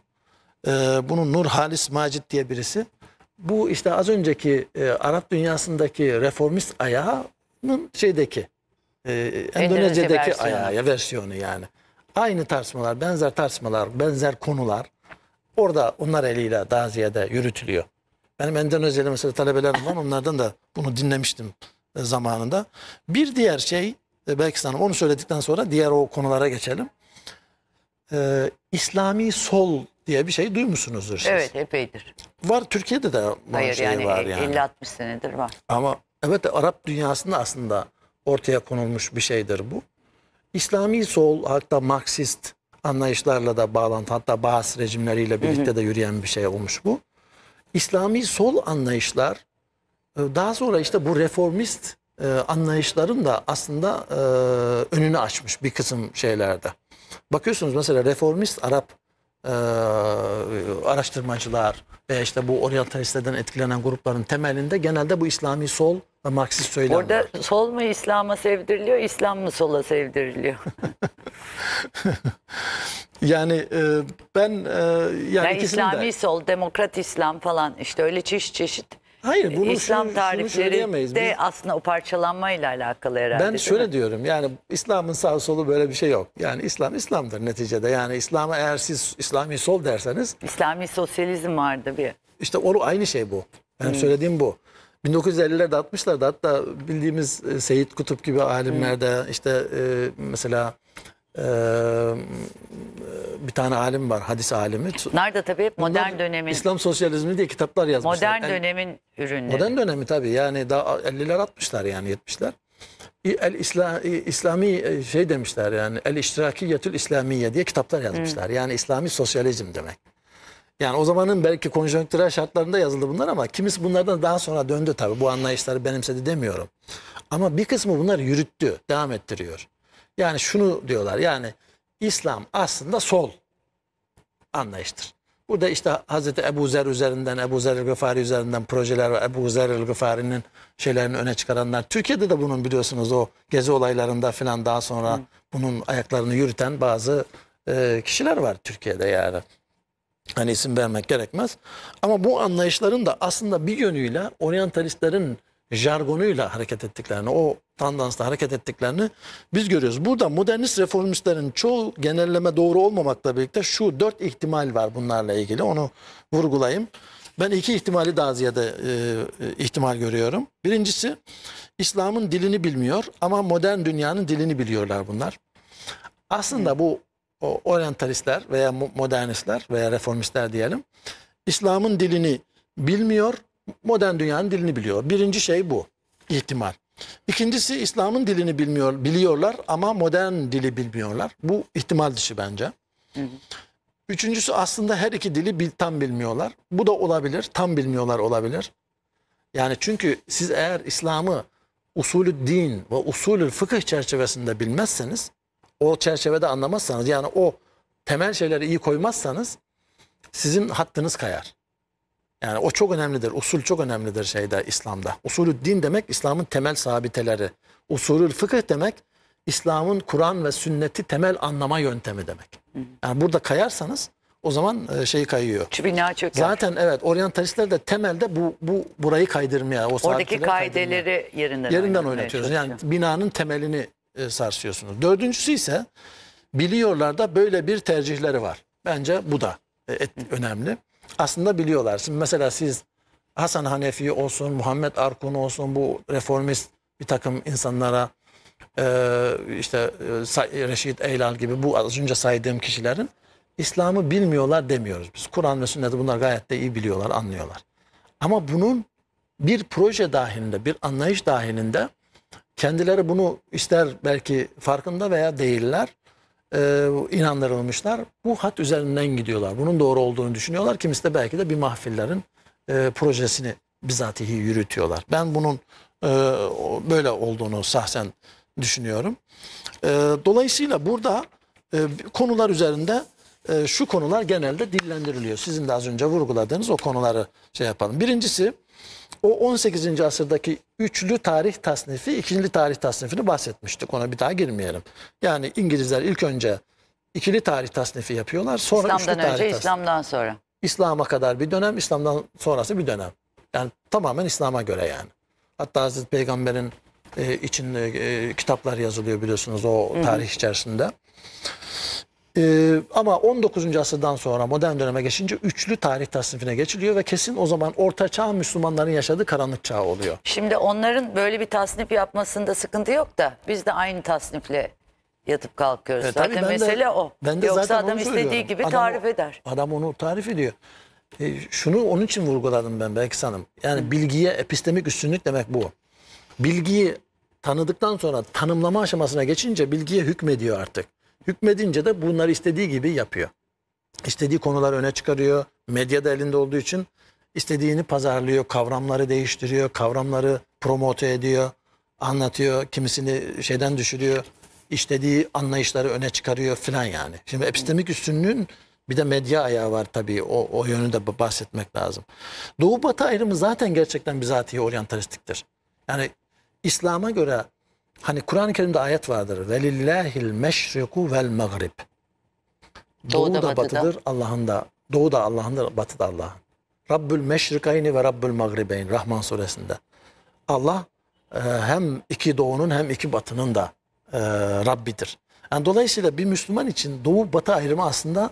Ee, bunun Nur Halis Macit diye birisi. Bu işte az önceki e, Arap dünyasındaki reformist ayağının şeydeki e, Endonezya'daki versiyonu. ayağı versiyonu yani. Aynı tartışmalar, benzer tartışmalar, benzer konular orada onlar eliyle daha ziyade yürütülüyor. Benim Endonezyalı mesela talebelerim var. Onlardan da bunu dinlemiştim e, zamanında. Bir diğer şey e, belki sana onu söyledikten sonra diğer o konulara geçelim. Ee, İslami sol diye bir şey duymuşsunuzdur siz. Evet epeydir. Var Türkiye'de de bunun Hayır şeyi yani, var yani. 50-60 senedir var. Ama evet Arap dünyasında aslında ortaya konulmuş bir şeydir bu. İslami sol hatta Marksist anlayışlarla da bağlantı hatta Baas rejimleriyle birlikte de yürüyen bir şey olmuş bu. İslami sol anlayışlar e, daha sonra işte bu reformist e, anlayışların da aslında e, önünü açmış bir kısım şeylerde. Bakıyorsunuz mesela reformist Arap e, araştırmacılar ve işte bu oryantalistlerden etkilenen grupların temelinde genelde bu İslami sol ve Marksist söylem Orada var. sol mu İslam'a sevdiriliyor, İslam mı sola sevdiriliyor? Yani e, ben e, yani, yani İslami de... sol, demokrat İslam falan işte öyle çeşit çeşit Hayır bunu İslam şunu, tarifleri şunu de Biz- aslında o parçalanmayla alakalı herhalde. ben şöyle diyorum yani İslam'ın sağ solu böyle bir şey yok. Yani İslam İslam'dır neticede. Yani İslam'a eğer siz İslami sol derseniz İslami sosyalizm vardı bir. işte o aynı şey bu. Benim söylediğim bu. 1950'lerde 60'larda hatta bildiğimiz e, Seyit Kutup gibi alimlerde işte e, mesela e, bir tane alim var hadis alimi. Bunlar da tabii modern Bunlar dönemin İslam sosyalizmi diye kitaplar yazmışlar. modern dönemin ürünleri. Modern dönemi tabii yani daha 50'ler 60'lar yani 70'ler. El İsla, İslami e, şey demişler yani El İştirakiyetül İslamiye diye kitaplar yazmışlar. Yani İslami sosyalizm demek. Yani o zamanın belki konjonktürel şartlarında yazıldı bunlar ama kimisi bunlardan daha sonra döndü tabii. Bu anlayışları benimsedi demiyorum. Ama bir kısmı bunları yürüttü, devam ettiriyor. Yani şunu diyorlar yani İslam aslında sol anlayıştır. Burada işte Hazreti Ebu Zer üzerinden, Ebu Zer el-Gıfari üzerinden projeler var. Ebu Zer el-Gıfari'nin şeylerini öne çıkaranlar. Türkiye'de de bunun biliyorsunuz o gezi olaylarında falan daha sonra bunun ayaklarını yürüten bazı e, kişiler var Türkiye'de yani. Hani isim vermek gerekmez. Ama bu anlayışların da aslında bir yönüyle oryantalistlerin jargonuyla hareket ettiklerini, o tandansla hareket ettiklerini biz görüyoruz. Burada modernist reformistlerin çoğu genelleme doğru olmamakla birlikte şu dört ihtimal var bunlarla ilgili. Onu vurgulayayım. Ben iki ihtimali daha ziyade e, e, ihtimal görüyorum. Birincisi İslam'ın dilini bilmiyor ama modern dünyanın dilini biliyorlar bunlar. Aslında bu o oryantalistler veya mo- modernistler veya reformistler diyelim İslam'ın dilini bilmiyor, modern dünyanın dilini biliyor. Birinci şey bu ihtimal. İkincisi İslam'ın dilini bilmiyor, biliyorlar ama modern dili bilmiyorlar. Bu ihtimal dışı bence. Üçüncüsü aslında her iki dili tam bilmiyorlar. Bu da olabilir. Tam bilmiyorlar olabilir. Yani çünkü siz eğer İslam'ı usulü din ve usulü fıkıh çerçevesinde bilmezseniz, o çerçevede anlamazsanız yani o temel şeyleri iyi koymazsanız sizin hattınız kayar. Yani o çok önemlidir. Usul çok önemlidir şeyde İslam'da. Usulü din demek İslam'ın temel sabiteleri. Usulü fıkıh demek İslam'ın Kur'an ve sünneti temel anlama yöntemi demek. Yani burada kayarsanız o zaman e, şey kayıyor. Bina çöker. Zaten evet oryantalistler de temelde bu bu burayı kaydırmaya, o Oradaki kaydırmaya- kaideleri yerinden, yerinden oynatıyoruz. Yani binanın temelini e, sarsıyorsunuz. Dördüncüsü ise biliyorlar da böyle bir tercihleri var. Bence bu da e, et- önemli. Aslında biliyorlar. Şimdi mesela siz Hasan Hanefi olsun, Muhammed Arkun olsun bu reformist bir takım insanlara e, işte e, Reşit Eylal gibi bu az önce saydığım kişilerin İslam'ı bilmiyorlar demiyoruz. Biz Kur'an ve sünneti bunlar gayet de iyi biliyorlar, anlıyorlar. Ama bunun bir proje dahilinde, bir anlayış dahilinde kendileri bunu ister belki farkında veya değiller e, inandırılmışlar. Bu hat üzerinden gidiyorlar. Bunun doğru olduğunu düşünüyorlar. Kimisi de belki de bir mahfillerin e, projesini bizatihi yürütüyorlar. Ben bunun e, böyle olduğunu şahsen düşünüyorum. E, dolayısıyla burada e, konular üzerinde e, şu konular genelde dillendiriliyor. Sizin de az önce vurguladığınız o konuları şey yapalım. Birincisi o 18. asırdaki üçlü tarih tasnifi, ikinci tarih tasnifini bahsetmiştik. Ona bir daha girmeyelim. Yani İngilizler ilk önce ikili tarih tasnifi yapıyorlar. Sonra üçlü İslam'dan tarih önce, tasnifi. İslam'dan sonra. İslam'a kadar bir dönem, İslam'dan sonrası bir dönem. Yani tamamen İslam'a göre yani. Hatta Hazreti Peygamber'in e, için e, kitaplar yazılıyor biliyorsunuz o tarih içerisinde. E, ama 19. asırdan sonra modern döneme geçince üçlü tarih tasnifine geçiliyor ve kesin o zaman Orta Çağ Müslümanların yaşadığı karanlık çağ oluyor. Şimdi onların böyle bir tasnif yapmasında sıkıntı yok da biz de aynı tasnifle yatıp kalkıyoruz. E, zaten ben de- mesele o. ben de Yoksa zaten adam istediği söylüyorum. gibi Adam- tarif eder. Adam onu tarif ediyor. E, şunu onun için vurguladım ben belki Hanım. Yani bilgiye epistemik üstünlük demek bu. Bilgiyi tanıdıktan sonra tanımlama aşamasına geçince bilgiye hükmediyor artık. Hükmedince de bunları istediği gibi yapıyor. İstediği konuları öne çıkarıyor. Medyada elinde olduğu için istediğini pazarlıyor, kavramları değiştiriyor, kavramları promote ediyor, anlatıyor, kimisini şeyden düşürüyor. İstediği anlayışları öne çıkarıyor filan yani. Şimdi epistemik üstünlüğün bir de medya ayağı var tabii. O, o yönü de bahsetmek lazım. Doğu batı ayrımı zaten gerçekten bizatihi oryantalistiktir. Yani İslam'a göre hani Kur'an-ı Kerim'de ayet vardır. Velillahil meşriku vel mağrib. Doğu da batıdır, Allah'ın da. Doğu da Allah'ındır, batı da Allah'ın. Rabbül meşrikayni ve Rabbül magribeyn Rahman suresinde. Allah e, hem iki doğunun hem iki batının da e, Rabbidir. Yani dolayısıyla bir Müslüman için doğu batı ayrımı aslında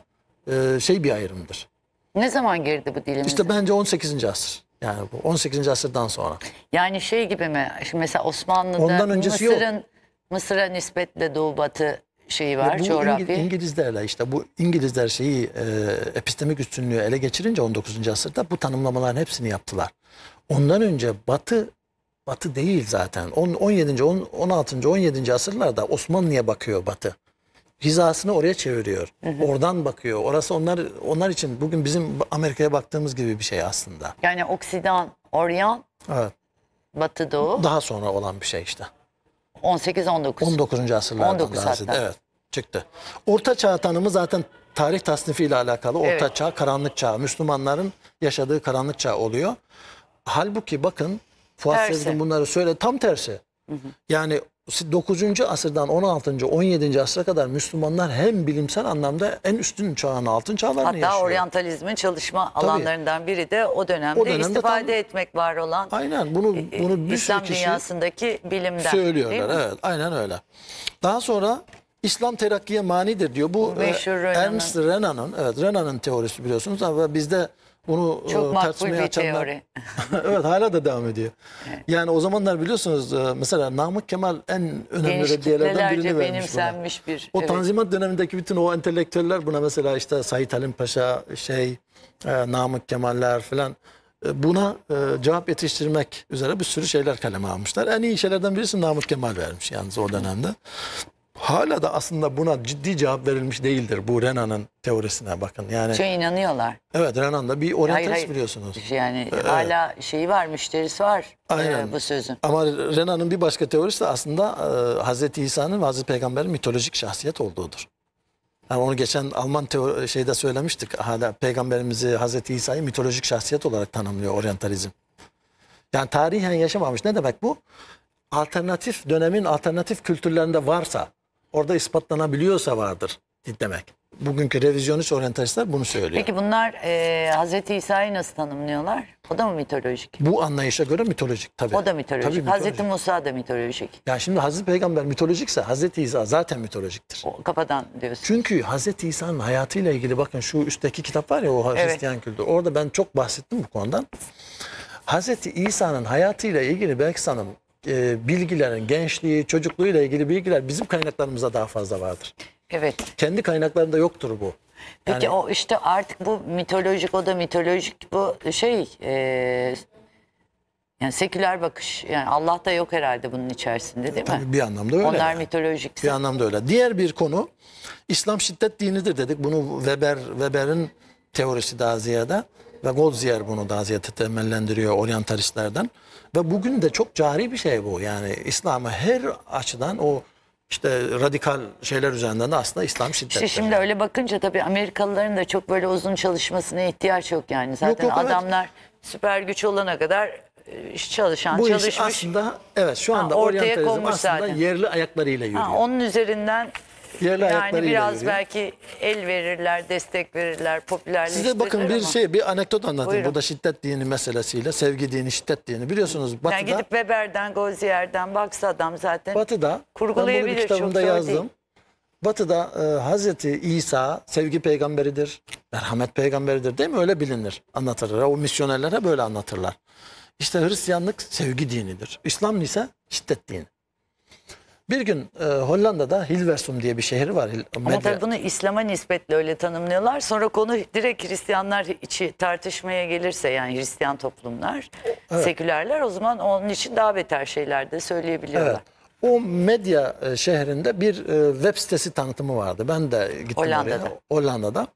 e, şey bir ayrımdır. Ne zaman girdi bu dilimize? İşte bence 18. asır. Yani bu 18. asırdan sonra. Yani şey gibi mi? Şimdi mesela Osmanlı'da Ondan öncesi. Mısır'ın Mısır'a nispetle doğu batı şeyi var, bu coğrafi. İngi- İngilizlerle işte bu İngilizler şeyi e, epistemik üstünlüğü ele geçirince 19. asırda bu tanımlamaların hepsini yaptılar. Ondan önce Batı Batı değil zaten. On- 17. on- 16. 17. asırlarda Osmanlı'ya bakıyor Batı. Hizasını oraya çeviriyor. Oradan bakıyor. Orası onlar onlar için bugün bizim Amerika'ya baktığımız gibi bir şey aslında. Yani Oksidan, Oryan, Evet. Batı Doğu Daha sonra olan bir şey işte. 18-19. 19. asırlardan 19 bahsediyor. Evet çıktı. Orta çağ tanımı zaten tarih tasnifiyle alakalı. Orta Evet. çağ, karanlık çağ. Müslümanların yaşadığı karanlık çağ oluyor. Halbuki bakın Fuat Tersi. Sezgin bunları söyle tam tersi. Yani 9. asırdan 16. 17. asra kadar Müslümanlar hem bilimsel anlamda en üstün çağın altın çağlarını Hatta yaşıyor. oryantalizmin çalışma alanlarından biri de o dönemde, O dönemde istifade tam- etmek var olan Aynen bunu bunu bir İslam kişi dünyasındaki bilimden. söylüyorlar. Evet, aynen öyle. Daha sonra İslam terakkiye manidir diyor. Bu Meşhur e, Renan'ın. Ernst Renan'ın, evet Renan'ın teorisi biliyorsunuz ama bizde bunu Çok e, tartışmaya bir açanlar- teori. evet hala da devam ediyor. Yani o zamanlar biliyorsunuz e, mesela Namık Kemal en önemli Geniş reddiyelerden birini vermiş buna. benimsenmiş bir. O evet. Tanzimat dönemindeki bütün o entelektüeller buna mesela işte Said Halim Paşa, şey, e, Namık Kemaller falan e, buna e, cevap yetiştirmek üzere bir sürü şeyler kaleme almışlar. En iyi şeylerden birisi Namık Kemal vermiş yalnız o dönemde. Hala da aslında buna ciddi cevap verilmiş değildir bu Renan'ın teorisine bakın. Yani Şey inanıyorlar. evet Renan da bir oryantalist biliyorsunuz. Yani hala şeyi var, müşterisi var e, Aynen. bu sözün. Ama Renan'ın bir başka teorisi de aslında e, Hazreti İsa'nın ve Hazreti Peygamber'in mitolojik şahsiyet olduğudur. Yani onu geçen Alman teo- şeyde söylemiştik. Hala Peygamberimizi Hazreti İsa'yı mitolojik şahsiyet olarak tanımlıyor oryantalizm. Yani tarihen yaşamamış. Ne demek bu? Alternatif dönemin alternatif kültürlerinde varsa, orada ispatlanabiliyorsa vardır demek. Bugünkü revizyonist oryantalistler bunu söylüyor. Peki bunlar e, Hazreti İsa'yı nasıl tanımlıyorlar? O da mı mitolojik? Bu anlayışa göre mitolojik tabii. O da mitolojik. Tabii mitolojik. Hazreti Musa da mitolojik. Ya şimdi Hazreti Peygamber mitolojikse Hazreti İsa zaten mitolojiktir. O kafadan diyorsun. Çünkü Hazreti İsa'nın hayatıyla ilgili bakın şu üstteki kitap var ya o Evet. Hristiyan kültürü. Orada ben çok bahsettim bu konudan. Hazreti İsa'nın hayatıyla ilgili belki sanırım e, bilgilerin gençliği, çocukluğuyla ilgili bilgiler bizim kaynaklarımızda daha fazla vardır. Evet. Kendi kaynaklarında yoktur bu. Peki Yani- o işte artık bu mitolojik o da mitolojik bu şey e, yani seküler bakış yani Allah da yok herhalde bunun içerisinde değil mi? Bir anlamda öyle. Onlar yani. mitolojik. Bir anlamda öyle. Diğer bir konu İslam şiddet dinidir dedik. Bunu Weber Weber'in teorisi daha ziyade ve Goldziher bunu daha ziyade temellendiriyor oryantalistlerden. Ve bugün de çok cari bir şey bu. Yani İslam'ı her açıdan o işte radikal şeyler üzerinden de aslında İslam şiddettir. İşte şimdi öyle bakınca tabii Amerikalıların da çok böyle uzun çalışmasına ihtiyaç yok yani. Zaten yok, evet. adamlar süper güç olana kadar e, iş çalışan, bu iş çalışmış. aslında evet şu anda ortaya oryantalizm konmuş aslında zaten. yerli ayaklarıyla yürüyor. Ha, onun üzerinden yerli yani biraz belki el verirler, destek verirler, popülerleştirirler Size bakın bir ama. şey bir anekdot anlatayım. Buyurun. Burada şiddet dini meselesiyle sevgi dini, şiddet dini. Biliyorsunuz Batı'da Yani gidip Weber'den, Gozier'den baksa adam zaten. Batı'da ben bunu Kurgulayabilir, kitabımda zor yazdım. değil. Batı'da e, Hazreti İsa sevgi peygamberidir, merhamet peygamberidir değil mi? Öyle bilinir, anlatırlar. O misyonerler hep böyle anlatırlar. İşte Hristiyanlık sevgi dinidir. İslam ise şiddet dini. Bir gün e, Hollanda'da Hilversum diye bir şehir var. Ama medya- tabii bunu İslam'a nispetle öyle tanımlıyorlar. Sonra konu direkt Hristiyanlar içi tartışmaya gelirse yani Hristiyan toplumlar, sekülerler o zaman onun için daha beter şeyler de söyleyebiliyorlar. Evet. O medya e, şehrinde bir e, web sitesi tanıtımı vardı. Ben de gittim Hollanda'da. oraya. Hollanda'da.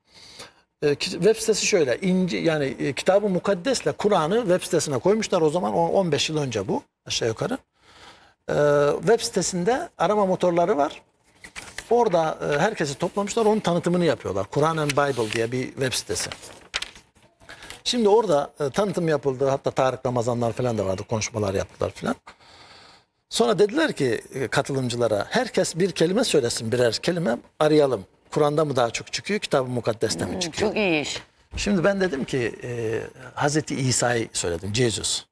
E, web sitesi şöyle. İnci, yani Kitab-ı Mukaddes'le Kur'an'ı web sitesine koymuşlar. O zaman on- 15 yıl önce bu aşağı yukarı. E, web sitesinde arama motorları var. Orada e, herkesi toplamışlar. Onun tanıtımını yapıyorlar. Kur'an and Bible diye bir web sitesi. Şimdi orada e, tanıtım yapıldı. Hatta Tarık Ramazanlar falan da vardı. Konuşmalar yaptılar falan. Sonra dediler ki e, katılımcılara herkes bir kelime söylesin birer kelime arayalım. Kur'an'da mı daha çok çıkıyor, Kitab-ı Mukaddes'te mi çıkıyor? Çok iyi iş. Şimdi ben dedim ki e, Hazreti İsa'yı söyledim, Jesus.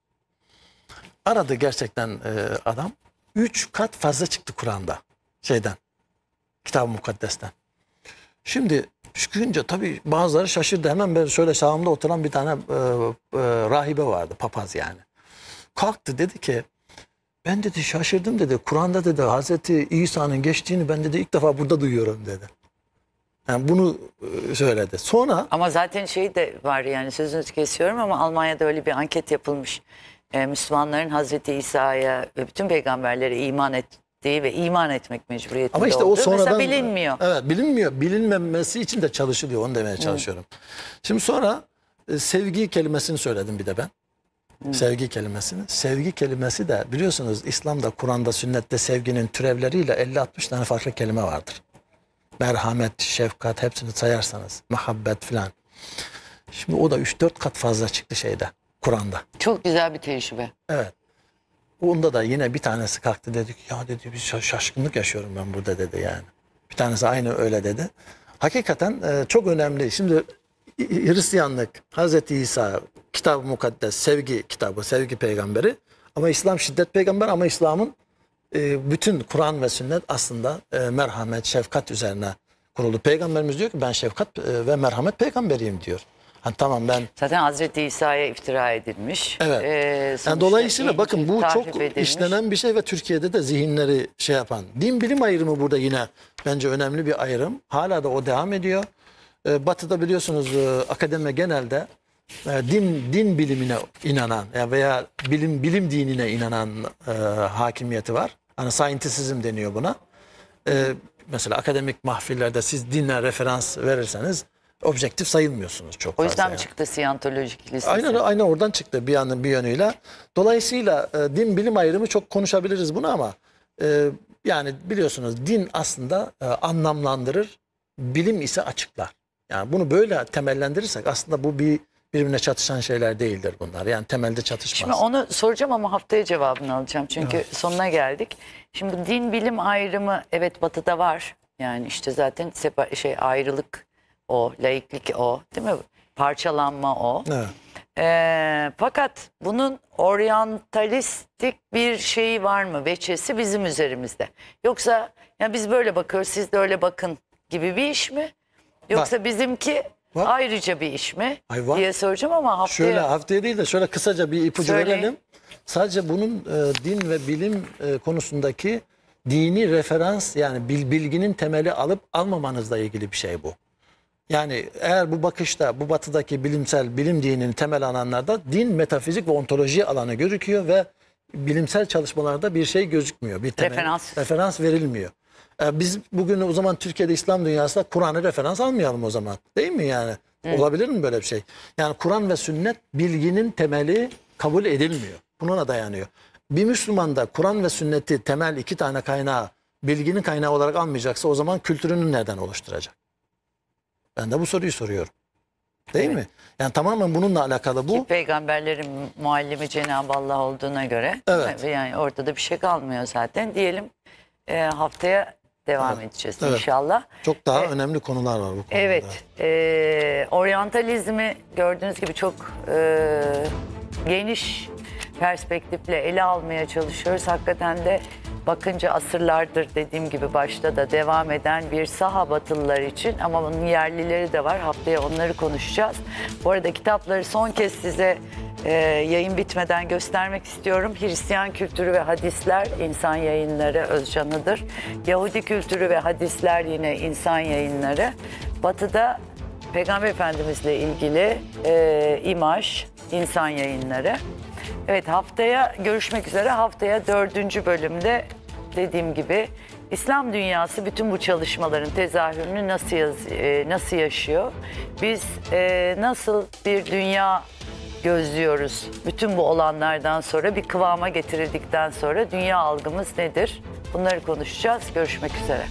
Aradı gerçekten e, adam. Üç kat fazla çıktı Kur'an'da şeyden, Kitab-ı Mukaddes'ten. Şimdi çıkınca tabii bazıları şaşırdı. Hemen ben şöyle sağımda oturan bir tane e, e, rahibe vardı, papaz yani. Kalktı dedi ki ben dedi şaşırdım dedi. Kur'an'da dedi Hazreti İsa'nın geçtiğini ben dedi ilk defa burada duyuyorum dedi. Yani bunu e, söyledi. Sonra Ama zaten şey de var yani sözünüzü kesiyorum ama Almanya'da öyle bir anket yapılmış. Ee, Müslümanların Hazreti İsa'ya ve bütün peygamberlere iman ettiği ve iman etmek mecburiyetinde ama işte o sonradan mesela bilinmiyor. Evet, bilinmiyor. Bilinmemesi için de çalışılıyor. Onu demeye çalışıyorum. Şimdi sonra e, sevgi kelimesini söyledim bir de ben. Sevgi kelimesini. Sevgi kelimesi de biliyorsunuz İslam'da, Kur'an'da, sünnette sevginin türevleriyle 50-60 tane farklı kelime vardır. Merhamet, şefkat hepsini sayarsanız. Muhabbet filan. Şimdi o da 3-4 kat fazla çıktı şeyde. Kur'an'da. Çok güzel bir tecrübe. Evet. Onda da yine bir tanesi kalktı dedi ki ya dedi bir şa- şaşkınlık yaşıyorum ben burada dedi yani. Bir tanesi aynı öyle dedi. Hakikaten e, çok önemli. Şimdi Hristiyanlık, Hazreti İsa, Kitab-ı Mukaddes, sevgi kitabı, sevgi peygamberi. Ama İslam şiddet peygamber ama İslam'ın e, bütün Kur'an ve sünnet aslında e, merhamet, şefkat üzerine kuruldu. Peygamberimiz diyor ki ben şefkat e, ve merhamet peygamberiyim diyor. Hani tamam ben Zaten Hazreti İsa'ya iftira edilmiş. Evet. Ee, Yani dolayısıyla bakın bu çok edilmiş. işlenen bir şey ve Türkiye'de de zihinleri şey yapan. Din bilim ayrımı burada yine bence önemli bir ayrım. Hala da o devam ediyor. Ee, Batı'da biliyorsunuz e, akademi genelde e, din din bilimine inanan ya veya bilim bilim dinine inanan e, hakimiyeti var. Hani scientificism deniyor buna. e, mesela akademik mahfillerde siz dinle referans verirseniz objektif sayılmıyorsunuz çok O fazla. yüzden mi yani. çıktı Siyantolojik Lisesi? Aynen, aynen oradan çıktı bir yanın bir yönüyle. Dolayısıyla e, din bilim ayrımı çok konuşabiliriz bunu ama e, yani biliyorsunuz din aslında e, anlamlandırır, bilim ise açıklar. Yani bunu böyle temellendirirsek aslında bu bir birbirine çatışan şeyler değildir bunlar. Yani temelde çatışmaz. Şimdi onu soracağım ama haftaya cevabını alacağım. Çünkü sonuna geldik. Şimdi din bilim ayrımı evet batıda var. Yani işte zaten şey ayrılık o, laiklik o değil mi? Parçalanma o. Evet. Ee, fakat bunun oryantalistik bir şeyi var mı? Veçesi bizim üzerimizde. Yoksa ya biz böyle bakıyoruz siz de öyle bakın gibi bir iş mi? Yoksa bizimki Var. ayrıca bir iş mi? Ay var. diye soracağım ama haftaya... Şöyle haftaya değil de şöyle kısaca bir ipucu Söyleyin. verelim. Sadece bunun e, din ve bilim e, konusundaki dini referans yani bil- bilginin temeli alıp almamanızla ilgili bir şey bu. Yani eğer bu bakışta bu batıdaki bilimsel bilim dininin temel alanlarda din, metafizik ve ontoloji alanı gözüküyor ve bilimsel çalışmalarda bir şey gözükmüyor. Bir temel, Referans. referans verilmiyor. E, biz bugün o zaman Türkiye'de İslam dünyasında Kur'an'ı referans almayalım o zaman. Değil mi yani? Olabilir mi böyle bir şey? Yani Kur'an ve sünnet bilginin temeli kabul edilmiyor. Buna dayanıyor. Bir Müslüman da Kur'an ve sünneti temel iki tane kaynağı bilginin kaynağı olarak almayacaksa o zaman kültürünü nereden oluşturacak? Ben de bu soruyu soruyorum. Değil mi? Yani tamamen bununla alakalı bu. Ki peygamberlerin muallimi Cenab-ı Allah olduğuna göre Evet. yani ortada bir şey kalmıyor zaten. Diyelim e, haftaya devam Evet. edeceğiz Evet. inşallah. Çok daha önemli konular var bu konuda. Evet, e, oryantalizmi gördüğünüz gibi çok e, geniş perspektifle ele almaya çalışıyoruz. Hakikaten de bakınca asırlardır dediğim gibi başta da devam eden bir saha batılılar için ama bunun yerlileri de var. Haftaya onları konuşacağız. Bu arada kitapları son kez size e, yayın bitmeden göstermek istiyorum. Hristiyan kültürü ve hadisler insan yayınları Özcan'ıdır. Yahudi kültürü ve hadisler yine insan yayınları. Batı'da Peygamber Efendimizle ilgili e, imaj, insan yayınları. Evet haftaya görüşmek üzere. Haftaya dördüncü bölümde dediğim gibi İslam dünyası bütün bu çalışmaların tezahürünü nasıl yaz, e, nasıl yaşıyor? Biz e, nasıl bir dünya gözlüyoruz? Bütün bu olanlardan sonra bir kıvama getirildikten sonra dünya algımız nedir? Bunları konuşacağız. Görüşmek üzere.